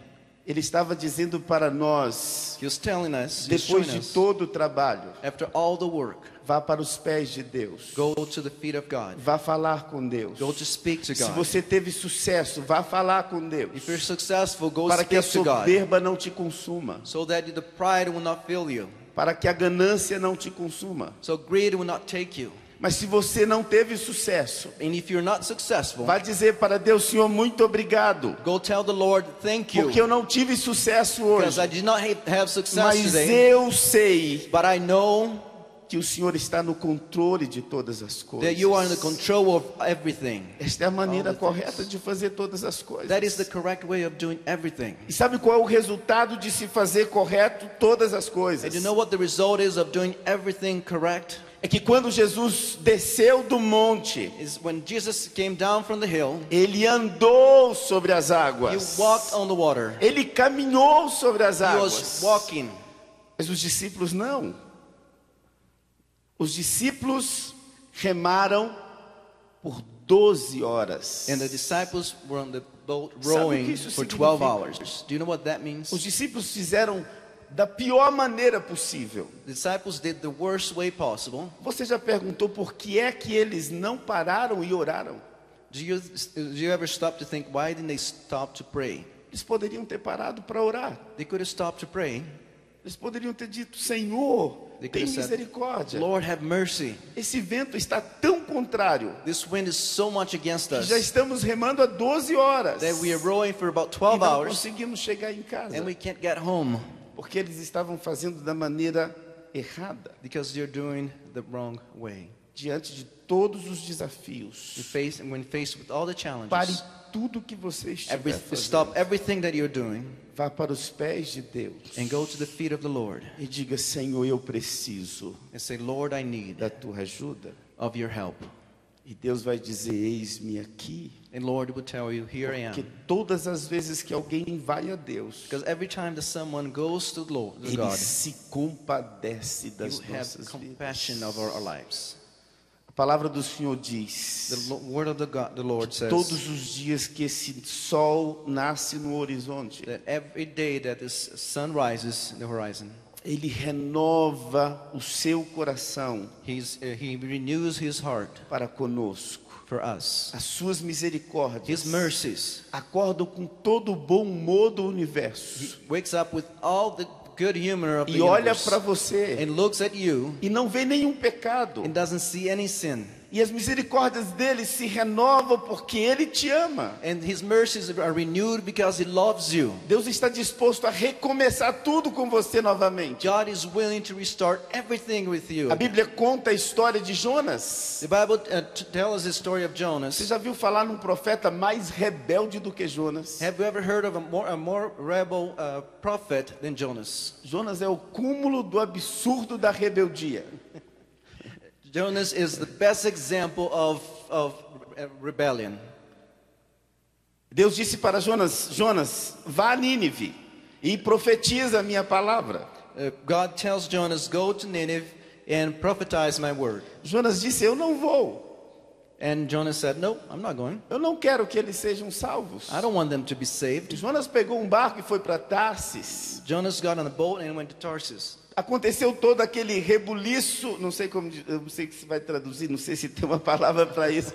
Ele estava dizendo para nós, us, depois de todo o trabalho, after all the work, vá para os pés de Deus. go to the feet of God. Vá falar com Deus. To speak to Se você teve sucesso, vá falar com Deus. If you're successful, go Para que a soberba não te consuma. So that the pride will not fill you. Para que a ganância não te consuma. So greed will not take you. Mas se você não teve sucesso, And if you're not successful, vá dizer para Deus, Senhor, muito obrigado. go tell the Lord, thank you. Porque eu não tive sucesso hoje. did not ha- have success Mas today. eu sei But I know que o Senhor está no controle de todas as coisas. that you are in the control of everything. Esta é a maneira correta de fazer todas as coisas. That is the correct way of doing everything. E sabe qual é o resultado de se fazer correto todas as coisas? And you know what the result is of doing everything correct? É que quando Jesus desceu do monte, Is when Jesus came down from the hill, ele andou sobre as he águas. walked on the water. Ele caminhou sobre as águas. Mas os discípulos não. Os discípulos remaram por 12 horas. And the disciples were on the boat rowing for 12 significa? hours. Do you know what that means? Os discípulos fizeram da pior maneira possível. Disciples did the worst way possible. Você já perguntou por que é que eles não pararam e oraram? Do you, do you ever stop to think, why didn't they stop to pray? Eles poderiam ter parado para orar. They could have stopped to pray. Eles poderiam ter dito: Senhor, tem misericórdia. Lord, have mercy. Esse vento está tão contrário This wind is so much against us já estamos remando há 12 horas. that we are rowing for about E 12 não hours conseguimos chegar em casa. and we can't get home Porque eles estavam fazendo da maneira errada. because doing the wrong way. Diante de todos os desafios. You face, when faced with all the Pare challenges, tudo que você estiver every, fazendo. stop everything that you're doing Vá para os pés de Deus. and go to the feet of the Lord E diga, Senhor, eu preciso and say, Lord, I need da tua ajuda. of your help. E Deus vai dizer, eis-me aqui. And Lord will tell you, Here I Porque am. todas as vezes que alguém vai a Deus, Because every time that someone goes to the Lord, to Ele God, se compadece das you have nossas compassion vidas. of our, our lives. A palavra do Senhor diz: The word of the, God, the Lord says todos os dias que esse sol nasce no horizonte, that every day that the s- sun rises in the horizon, ele renova o seu coração he's, uh, he renews his heart para conosco. for us. As suas misericórdias His mercies. acordam com todo o bom humor do universo He wakes up with all the good humor of the e olha universe para você and looks at you e não vê nenhum pecado. and doesn't see any sin. E as misericórdias dele se renovam porque ele te ama. And his mercies are renewed because he loves you. Deus está disposto a recomeçar tudo com você novamente. God is willing to restart everything with you. A Bíblia conta a história de Jonas. The Bible uh, tells the story of Você Jonas. já viu falar num profeta mais rebelde do que Jonas? Have you ever heard of a more, a more rebel uh, prophet than Jonas? Jonas é o cúmulo do absurdo da rebeldia. Jonas is the best example of, of rebellion. Deus disse para Jonas: Jonas, vá a Nínive e profetiza a minha palavra. Uh, God tells Jonas, Go to Nineveh and prophesize my word. Jonas disse: Eu não vou. And Jonas said, No, I'm not going. Eu não quero que eles sejam salvos. I don't want them to be saved. Jonas pegou um barco e foi para Tarsis. Jonas got on a boat and went to Tarsus. Aconteceu todo aquele rebuliço, não sei como, não sei se vai traduzir, não sei se tem uma palavra para isso.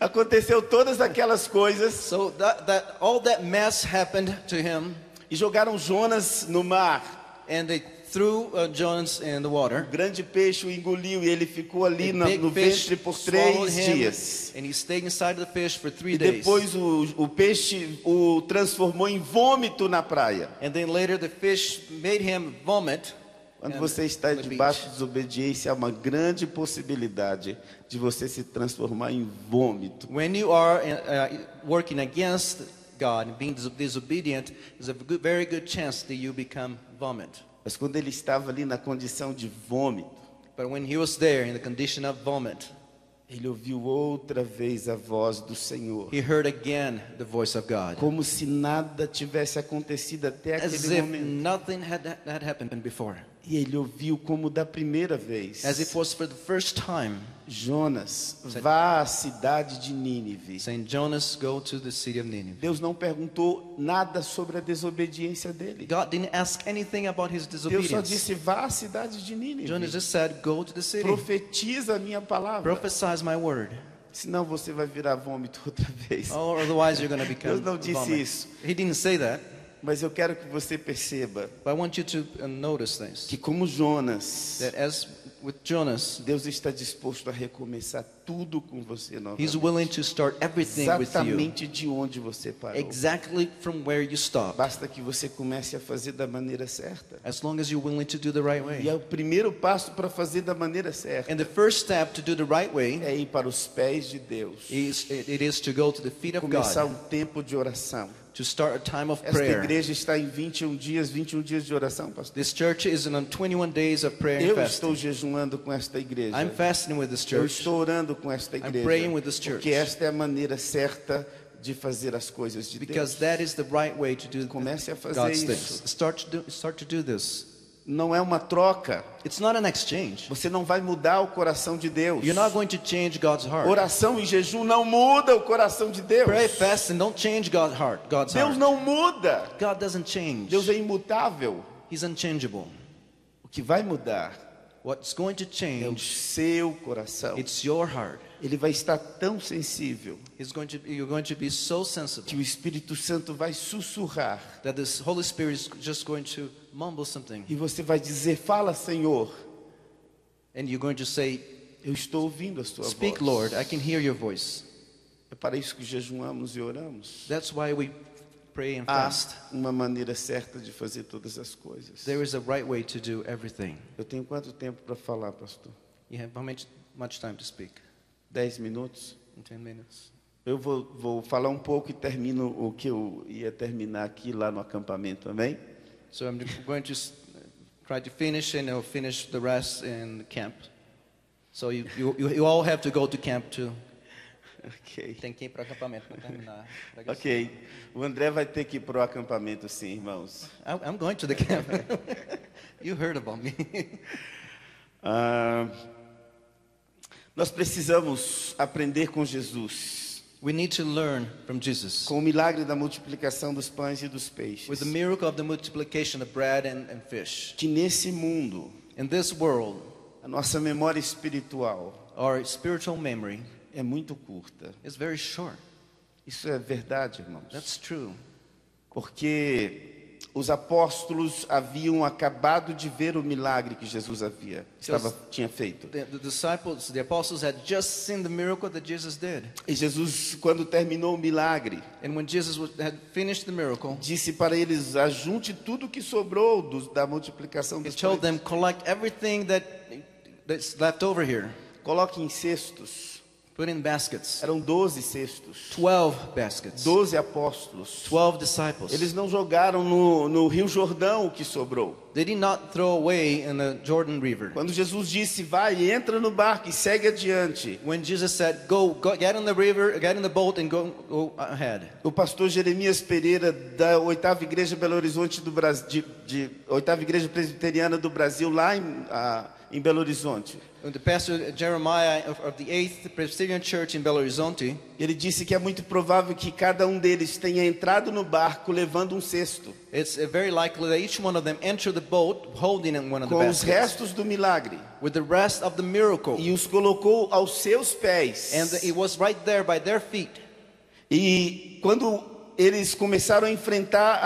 Aconteceu todas aquelas coisas So that, that all that mess happened to him, e jogaram Jonas no mar. and they threw uh, Jonas in the water. O grande peixe o engoliu e ele ficou ali na- no ventre por três dias. and he stayed inside the fish for three E days. depois o, o peixe o transformou em vômito na praia. And then later the fish made him vomit. Quando and- você está debaixo de desobediência, há uma grande possibilidade de você se transformar em vômito. When you are uh, working against God and being dis- disobedient, there's a good, very good chance that you become vomit. Mas quando ele estava ali na condição de vômito, But when he was there in the condition of vomit, ele ouviu outra vez a voz do Senhor. he heard again the voice of God. Como se nada tivesse acontecido até As aquele if momento. nothing had, had happened before. E ele ouviu como da primeira vez. As if it was for the first time, Jonas, vá à cidade de Nínive. saying, Jonas, go to the city of Nineveh. Deus não perguntou nada sobre a desobediência dele. God didn't ask anything about his Deus só disobedience. disse: vá à cidade de Nínive. Jonas just said, go to the city. Profetiza a minha palavra. Prophesize my word. Senão você vai virar vômito outra vez. Or otherwise you're going to become Deus não disse vomit. isso. He didn't say that. Mas eu quero que você perceba But I want you to uh, notice this. que, como Jonas, That as with Jonas, Deus está disposto a recomeçar tudo com você he's novamente. willing to start everything with you. Exatamente de onde você parou. Exactly from where you stopped. Basta que você comece a fazer da maneira certa. As long as you're willing to do the right E way. é o primeiro passo para fazer da maneira certa. And the first step to do the right way É ir para os pés de Deus. is it is to go to the feet of Começar God, um tempo de oração. To start a time of Esta prayer. igreja está em 21 dias, 21 dias de oração, pastor. This church is on 21 days of prayer and Eu fasting. estou jejuando com esta igreja. I'm fasting with this Eu church. estou orando com esta I'm igreja. praying with this church. Porque esta é a maneira certa de fazer as coisas de Because Deus. that is the right way to do Comece a fazer God's isso. things. Start to do, start to do this. Não é uma troca. It's not an exchange. Você não vai mudar o coração de Deus. You're not going to change God's heart. Oração e jejum não muda o coração de Deus. Pray, fast, and don't change God's heart. God's Deus heart. não muda. God doesn't change. Deus é imutável. He's unchangeable. O que vai mudar What's going to é o change? seu coração. It's your heart. Ele vai estar tão sensível It's going to, you're going to be so que sensible o Espírito Santo vai sussurrar that this Holy Spirit is just going to mumble something, e você vai dizer: "Fala, Senhor, and you're going to say, eu estou ouvindo a sua "Speak, voz." Lord. I can hear your voice." É para isso que jejuamos e oramos. That's why we pray and Há fast. uma maneira certa de fazer todas as coisas. There is a right way to do everything. Eu tenho quanto tempo para falar, pastor? You have how much, much time to speak? Dez minutos? In 10 minutes. Eu vou, vou falar um pouco e termino o que eu ia terminar aqui lá no acampamento também. So I'm going to s- try to finish, and I'll finish the rest in the camp. So you, you you all have to go to camp too. Ok. Tem que ir para acampamento para terminar. Ok. O André vai ter que ir para o acampamento, sim, irmãos. I'm going to the camp. you heard about me. Ah, Nós precisamos aprender com Jesus, We need to learn from Jesus. com o milagre da multiplicação dos pães e dos peixes, With the miracle of the multiplication of bread and, and fish. que nesse mundo In this world, a nossa memória espiritual our spiritual memory é muito curta. is very short. Isso é verdade, irmãos. That's true. Porque os apóstolos haviam acabado de ver o milagre que Jesus havia estava, tinha feito. The, the disciples, the apostles had just seen the miracle that Jesus did. E Jesus, quando terminou o milagre, And when Jesus had finished the miracle, disse para eles: ajunte tudo que sobrou dos- da multiplicação he dos told pães. them, collect everything that, that's left over here. Coloque em cestos. Put in baskets. Eram 12 cestos. 12 baskets. 12 apóstolos. 12 disciples. Eles não jogaram no, no Rio Jordão o que sobrou. They did not throw away in the Jordan River. Quando Jesus disse, vai, entra no barco e segue adiante. When Jesus said, go, go get in the river, get in the boat and go, go ahead. O pastor Jeremias Pereira, da oitava igreja Belo Horizonte do Brasil, de, oitava igreja presbiteriana do Brasil, lá em, ah, em Belo Horizonte. The pastor Jeremiah of, of the 8th Presbyterian Church in Belo Horizonte, Ele disse que é muito provável que cada um deles tenha entrado no barco levando um cesto, it's uh, very likely that each one of them entered the boat holding in one of the com os baskets restos do milagre, with the rest of the miracle. e os colocou aos seus pés. And it was right there by their feet. E quando eles começaram a enfrentar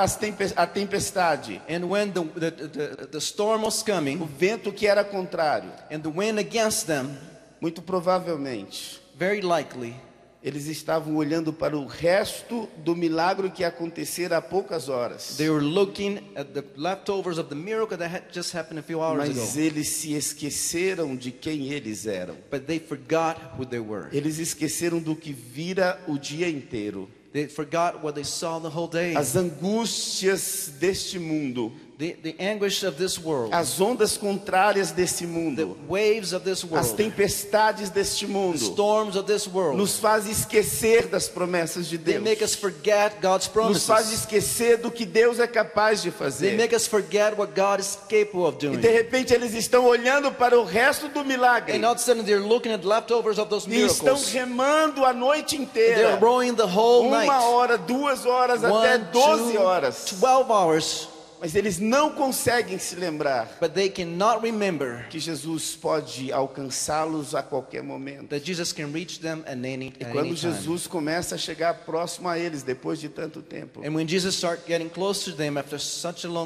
a tempestade, And when the, the, the, the storm was o coming vento que era contrário, and the wind against them, muito provavelmente very likely eles estavam olhando para o resto do milagre que ia acontecer há poucas horas. they were looking at the leftovers of the miracle that had just happened a few hours ago. Mas eles se esqueceram de quem eles eram. But they forgot who they were. Eles esqueceram do que vira o dia inteiro. They forgot what they saw the whole day. As angústias deste mundo, The, the anguish of this world, as ondas contrárias desse the mundo, waves of this as world, tempestades deste the mundo, storms of this world, nos faz esquecer das promessas de they make us Deus. forget God's Nos faz promises. esquecer do que Deus é capaz de They fazer. make us forget what God is capable of E doing. de repente eles estão olhando para o resto do milagre. And all of a sudden they're looking at leftovers of those E estão miracles. remando a noite They're inteira. rowing the whole Uma night. hora, duas horas, até One, 12 two, horas. 12 hours. Mas eles não conseguem se lembrar But they cannot remember que Jesus pode alcançá-los a qualquer momento. that Jesus can reach them at any, E at quando any time. Jesus começa a chegar próximo a eles depois de tanto tempo,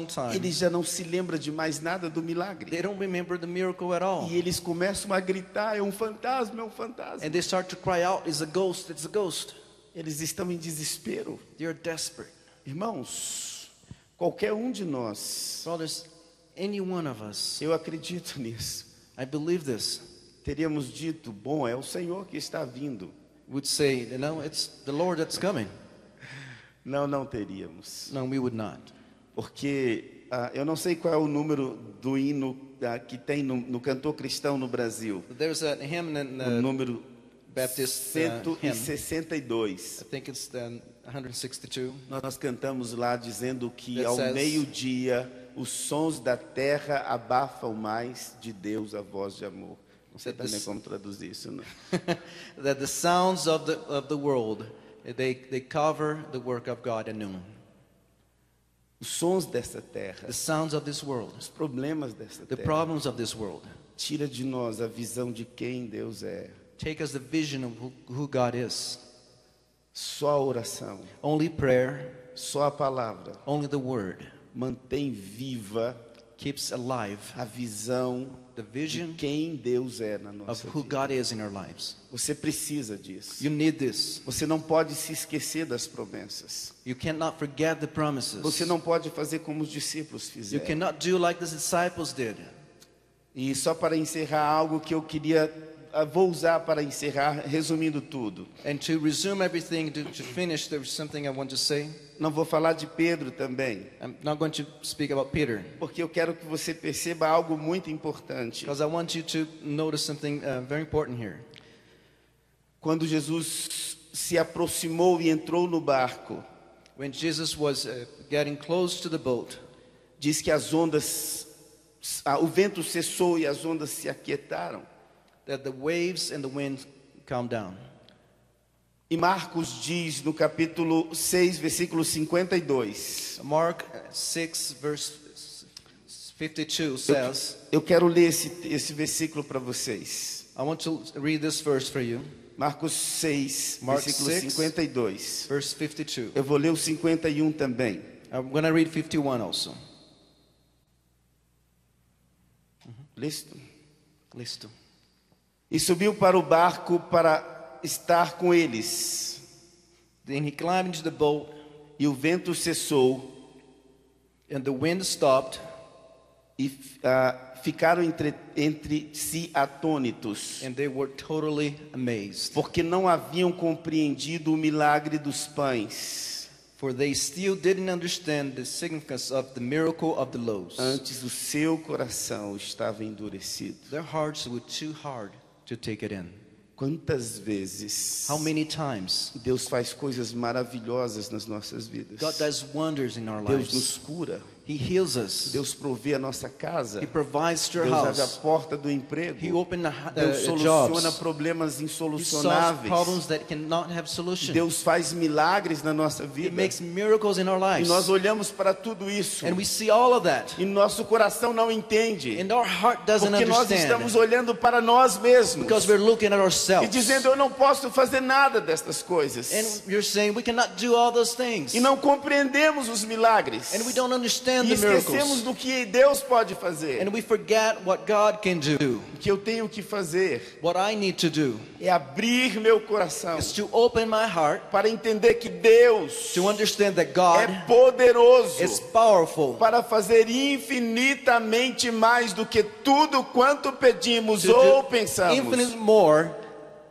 time, eles já não se lembram de mais nada do milagre. they don't remember the miracle at all. E eles começam a gritar: é um fantasma, é um fantasma. And they start to cry out, It's a ghost, it's a ghost. Eles estão em desespero. Irmãos, qualquer um de nós, Brothers, any one of us, eu acredito nisso, I believe this, teríamos dito: bom, é o Senhor que está vindo. would say, know, it's the Lord that's coming. Não, não teríamos. No, we would not. Porque ah, eu não sei qual é o número do hino ah, que tem no, no cantor cristão no Brasil. There's a hymn in O the número Baptist uh, hymn. 162. I think it's the 162. Nós cantamos lá dizendo que ao meio-dia os sons da terra abafam mais de Deus a voz de amor. Não sei também como traduzir isso, não. that the sounds of the, of the world, they, they cover the work of God at noon. Os sons dessa terra, The sounds of this world, os problemas dessa the terra, problems of this world, tira de nós a visão de quem Deus é. take us the vision of who, who God is. Só a oração, Only prayer, só a palavra only the word mantém viva keeps alive a visão the de vision quem Deus é na of nossa who vida. God is in our lives. Você precisa disso. You need this. Você não pode se esquecer das promessas. You cannot forget the promises. Você não pode fazer como os discípulos You fizeram. cannot do like the disciples did. E só para encerrar algo que eu queria, vou usar para encerrar, resumindo tudo. And to resume everything, to, to finish, there's something I want to say. Não vou falar de Pedro também, I'm not going to speak about Peter porque eu quero que você perceba algo muito importante. because I want you to notice something uh, very important here. Quando Jesus se aproximou e entrou no barco, When Jesus was uh, getting close to the boat, diz que as ondas, ah, o vento cessou e as ondas se aquietaram. That the waves and the wind calm down. E Marcos diz no capítulo 6, versículo 52. Mark 6, verse 52 says, Eu quero ler esse, esse versículo para vocês. I want to read this verse for you. Marcos 6, Mark versículo 6. 52. Verse 52. Eu vou ler o 51 também. I'm going to read 51 also. Listo? Listo. E subiu para o barco para estar com eles. Then he climbed into the boat, E o vento cessou and the wind stopped, e ah, ficaram entre, entre si atônitos, and they were totally amazed. porque não haviam compreendido o milagre dos pães. For they still didn't understand the significance of the miracle of the loaves. Antes o seu coração estava endurecido. Their hearts were too hard to take it in. Quantas vezes How many times Deus faz coisas maravilhosas nas nossas vidas? God does wonders in our Deus lives. nos cura, He heals us. Deus provê a nossa casa, He provides to Deus abre a house. porta do emprego, He opened the, Deus the soluciona jobs. problemas He insolucionáveis, problems that cannot have solution. Deus faz milagres na nossa He vida. makes miracles in our E lives. nós olhamos para tudo isso And we see all of that. e nosso coração não entende, And our heart doesn't porque nós understand. estamos olhando para nós mesmos Because we're looking at e ourselves. dizendo eu não posso fazer nada destas coisas. And you're saying we cannot do all those things. E não compreendemos os milagres. And we don't understand E the esquecemos miracles. do que Deus pode fazer. And we forget what God can do. O que eu tenho que fazer What I need to do é abrir meu coração is to open my heart para entender que Deus to understand that God é poderoso is powerful para fazer infinitamente mais do que tudo quanto pedimos ou pensamos, infinite more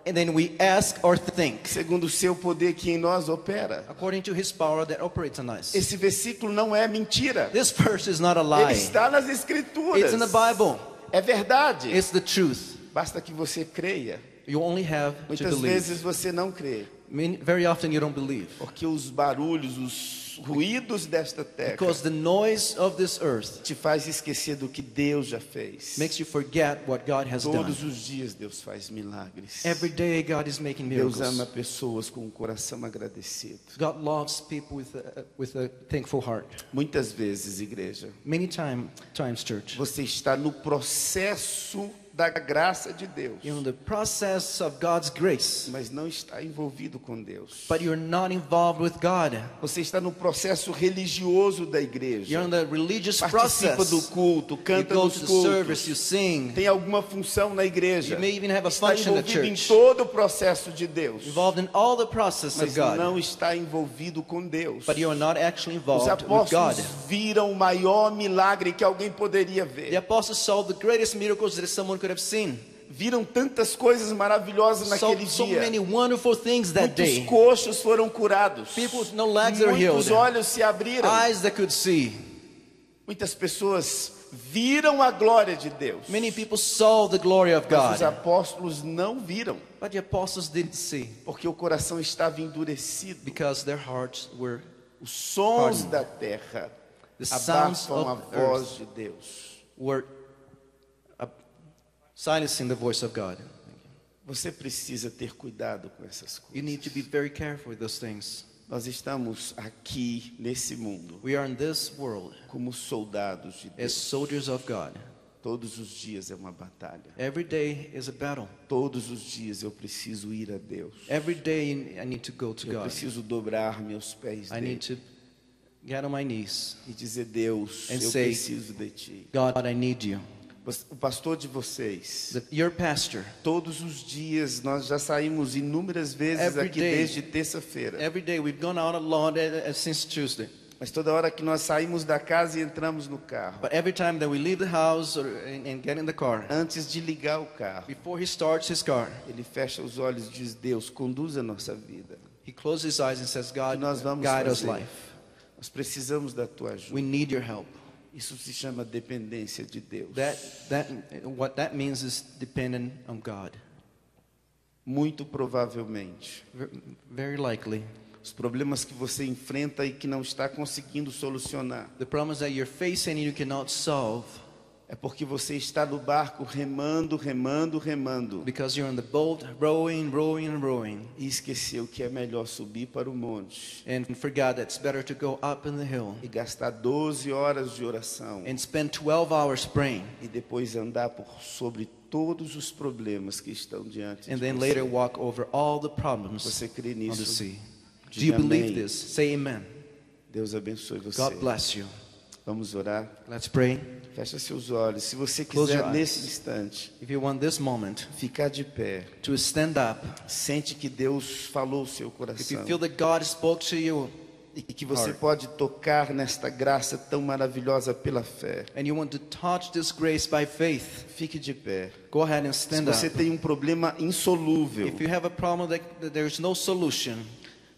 and then we ask or think segundo o seu poder que em nós opera. according to his power that operates in us. Esse versículo não é mentira. This verse is not a Ele lie. está nas escrituras. It's in the Bible. É verdade. It's the truth. Basta que você creia. You only have to Muitas believe. vezes você não crê, very often you don't believe. porque os barulhos, os ruídos desta terra Because the noise of this earth te faz esquecer do que Deus já fez. makes you forget what God has done. Todos os dias Deus faz milagres. Every day God is making Deus miracles. ama pessoas com um coração agradecido. God loves people with a, with a thankful heart. Muitas vezes, igreja, Many time, times, church, você está no processo da graça de Deus, you're in the process of God's grace, mas não está envolvido com Deus. but you're not involved with God. Você está no processo religioso da You're igreja. in the religious Participa process. do culto, You canta go nos to the service, you cultos, sing, tem alguma função na igreja. You may even have a Está function envolvido em church. todo o processo de Deus, involved in all the process of mas God, não está envolvido com Deus. but you are not actually Os involved with apóstolos God. viram o maior milagre que alguém poderia The ver. apostles saw the greatest miracles that someone could have seen. Viram tantas coisas maravilhosas naquele so dia. many wonderful things that Muitos day. coxos foram curados. People with no legs are Muitos healed. olhos se abriram. Eyes that could see. Muitas pessoas viram a glória de Deus. Many people saw the glory of Mas os God, apóstolos não viram, but the apostles didn't see porque o coração estava endurecido. because their hearts were Os sons da terra The abafam a voz de Deus. were silencing the voice of God. Você precisa ter cuidado com essas You coisas. need to be very careful with those things. Nós estamos aqui nesse mundo We are in this world como soldados de as Deus. soldiers of God. Todos os dias é uma batalha. Every day is a battle. Todos os dias eu preciso ir a Deus. Every day I need to go to Eu God. preciso dobrar meus pés I dele need to get on my knees. e dizer Deus, And eu say, preciso de ti. God, I need you. O pastor de vocês, The, your pastor, todos os dias nós já saímos inúmeras vezes Every aqui day. desde terça-feira. every day we've gone out alone uh, uh, since Tuesday. Mas toda hora que nós saímos da casa e entramos no carro, But every time that we leave the house or, and, get in the car, antes de ligar o carro, before he starts his car, ele fecha os olhos e diz: Deus, conduza a nossa vida. he closes his eyes and says, God, nós vamos guide us fazer? life. Nós precisamos da tua We ajuda. need your help. Isso se chama dependência de Deus. That, that, what that means is dependent on God. Muito provavelmente, Ver- Very likely, os problemas que você enfrenta e que não está conseguindo solucionar the problems that you're facing and you cannot solve É porque você está no barco remando, remando, remando. Because you're in the boat, rowing, rowing, rowing. E esqueceu que é melhor subir para o monte And forgot that it's better to go up in the hill e gastar 12 horas de oração and spend 12 hours praying. e depois andar por sobre todos os problemas que estão diante And de then você. later walk over all the problems Você crê on the nisso? sea. Do you believe amém. this? Say amen. Deus abençoe você. God bless you. Vamos orar. Let's pray. Fecha seus olhos. Se você quiser nesse instante moment ficar de pé, to stand up, sente que Deus falou o seu if you coração feel that God spoke to you e que você Heart. pode tocar nesta graça tão maravilhosa pela fé. and you want to touch this grace by faith, Fique de pé. go ahead and Se stand você up. tem um problema insolúvel, If you have a problem that, that there's no solution,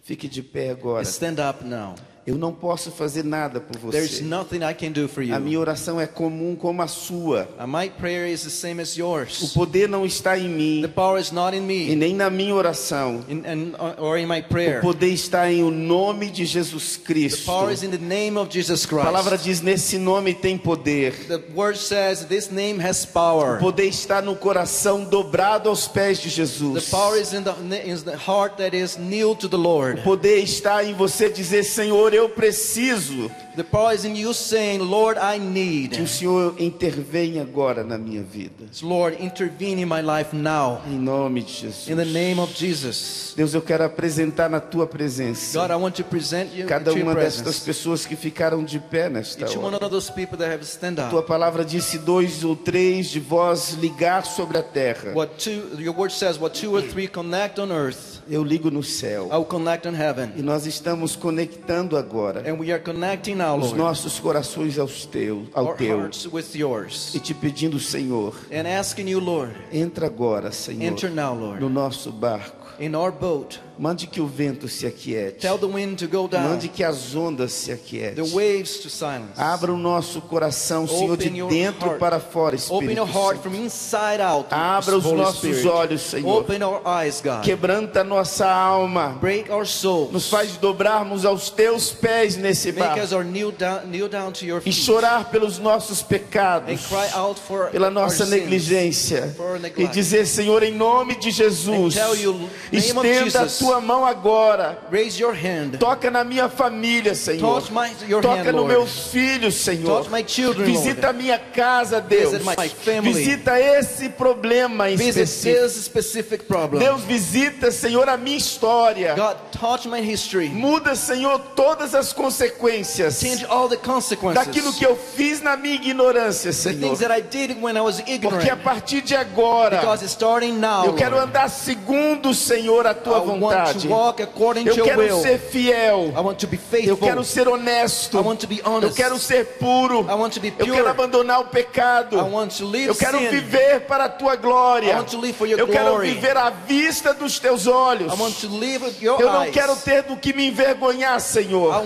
fique de pé agora. stand up now. Eu não posso fazer nada por There's você. nothing I can do for A minha you. oração é comum como a sua. Uh, my prayer is the same as O yours. poder não está em The mim power is not in e me nem na minha oração. in, in, or in my O prayer. poder está em o nome de Jesus The Cristo. power is in the name of Jesus A palavra Christ. diz: nesse nome tem poder. The word says this name has O power. poder está no coração dobrado aos pés de The Jesus. power is in the, is the heart that is kneel to the Lord. O poder está em você dizer: Senhor, eu preciso The power is in you saying, Lord, I que o need. Senhor intervenha agora na minha vida. Lord, intervene in my life now. Em nome de Jesus. In the name of Jesus. Deus, eu quero apresentar na tua presença God, I want to present you cada uma destas presence. pessoas que ficaram de pé nesta Each one hora. of those people that have stand Tua up. palavra disse: dois ou três de vós ligar sobre a terra. What two, your word says, what two or three connect on earth, Eu ligo no I céu. will connect on E heaven. nós estamos conectando agora And we are connecting now, os Lord, nossos corações aos teu, ao our teu. hearts with yours. E te pedindo, Senhor, And asking you, Lord, entra agora, Senhor, enter now, Lord, no nosso barco. in our boat. Mande que o vento se aquiete. Tell the wind to go down, Mande que as ondas se the aquietem. waves to silence. Abra o nosso coração, Senhor, de Open your dentro heart. para fora, Open Espírito your heart Santo. from inside out. Abra os Holy nossos Spirit. olhos, Senhor. Open our eyes, God. Quebranta nossa alma. Break our souls. Nos faz dobrarmos aos teus pés nesse Make us our kneel down, kneel down to your E feet chorar pelos nossos and pecados. cry out for pela our nossa sins. negligência for our e dizer, Senhor, em nome de Jesus, And tell you, name of estenda a Jesus. Tua mão agora, Raise your hand. toca na minha família, Senhor, Touch my, your toca hand, no Lord. meus filhos, Senhor, Touch my children, visita a Lord. minha casa, Deus, Visit my family. visita esse problema em específico, this specific problem. Deus visita, Senhor, a minha história, God, touch my history. muda, Senhor, todas as consequências Change all the consequences. daquilo que eu fiz na minha ignorância, the Senhor, things that I did when I was ignorant. porque a partir de agora Because it's starting now. Eu quero Lord. andar segundo, Senhor, a tua I want vontade. to walk according Eu to your quero will. ser fiel. I want to be Eu faithful. quero ser honesto. I want to be Eu honest. quero ser puro. I want to be Eu pure. quero abandonar o pecado. I want to leave Eu quero sin. viver para a tua glória. I want to live for your Eu quero glory. viver à vista dos teus olhos. I want to live with your Eu não quero ter do que me envergonhar, Senhor.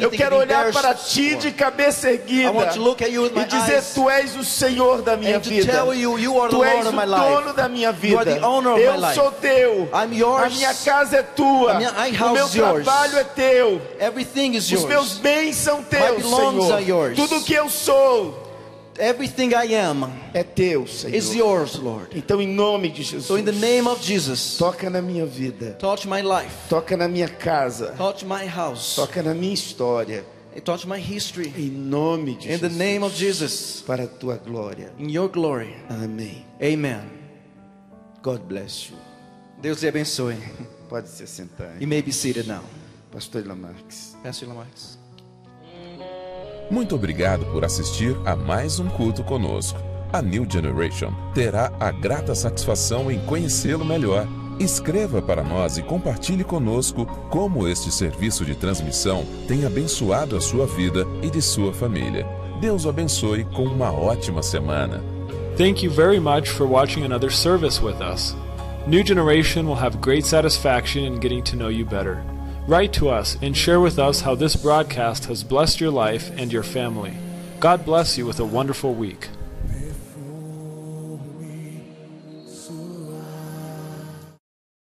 Eu quero olhar para ti de cabeça erguida e dizer: Tu és o Senhor da minha vida. Tu és o dono da minha vida. Eu sou teu. A minha casa é tua. O meu trabalho é teu. Os meus bens são teus, Senhor. Tudo que eu sou Everything I am é teu, Senhor. is yours, Lord. Então, em nome de Jesus, So in the name of Jesus, toca na minha vida, touch my life, toca na minha casa, touch my house, toca na minha história. touch my history. Em nome de In the Jesus. name of Jesus, Para a tua glória. in your glory. Amém. Amen. God bless you. Deus te abençoe. Pode se sentar. You may be seated now. Pastor Lamarques. Pastor Lamarcus. Muito obrigado por assistir a mais um culto conosco. A New Generation terá a grata satisfação em conhecê-lo melhor. Escreva para nós e compartilhe conosco como este serviço de transmissão tem abençoado a sua vida e de sua família. Deus o abençoe com uma ótima semana. Thank you very much for watching another service with us. New Generation will have great satisfaction in getting to know you better. Write to us and share with us how this broadcast has blessed your life and your family. God bless you with a wonderful week.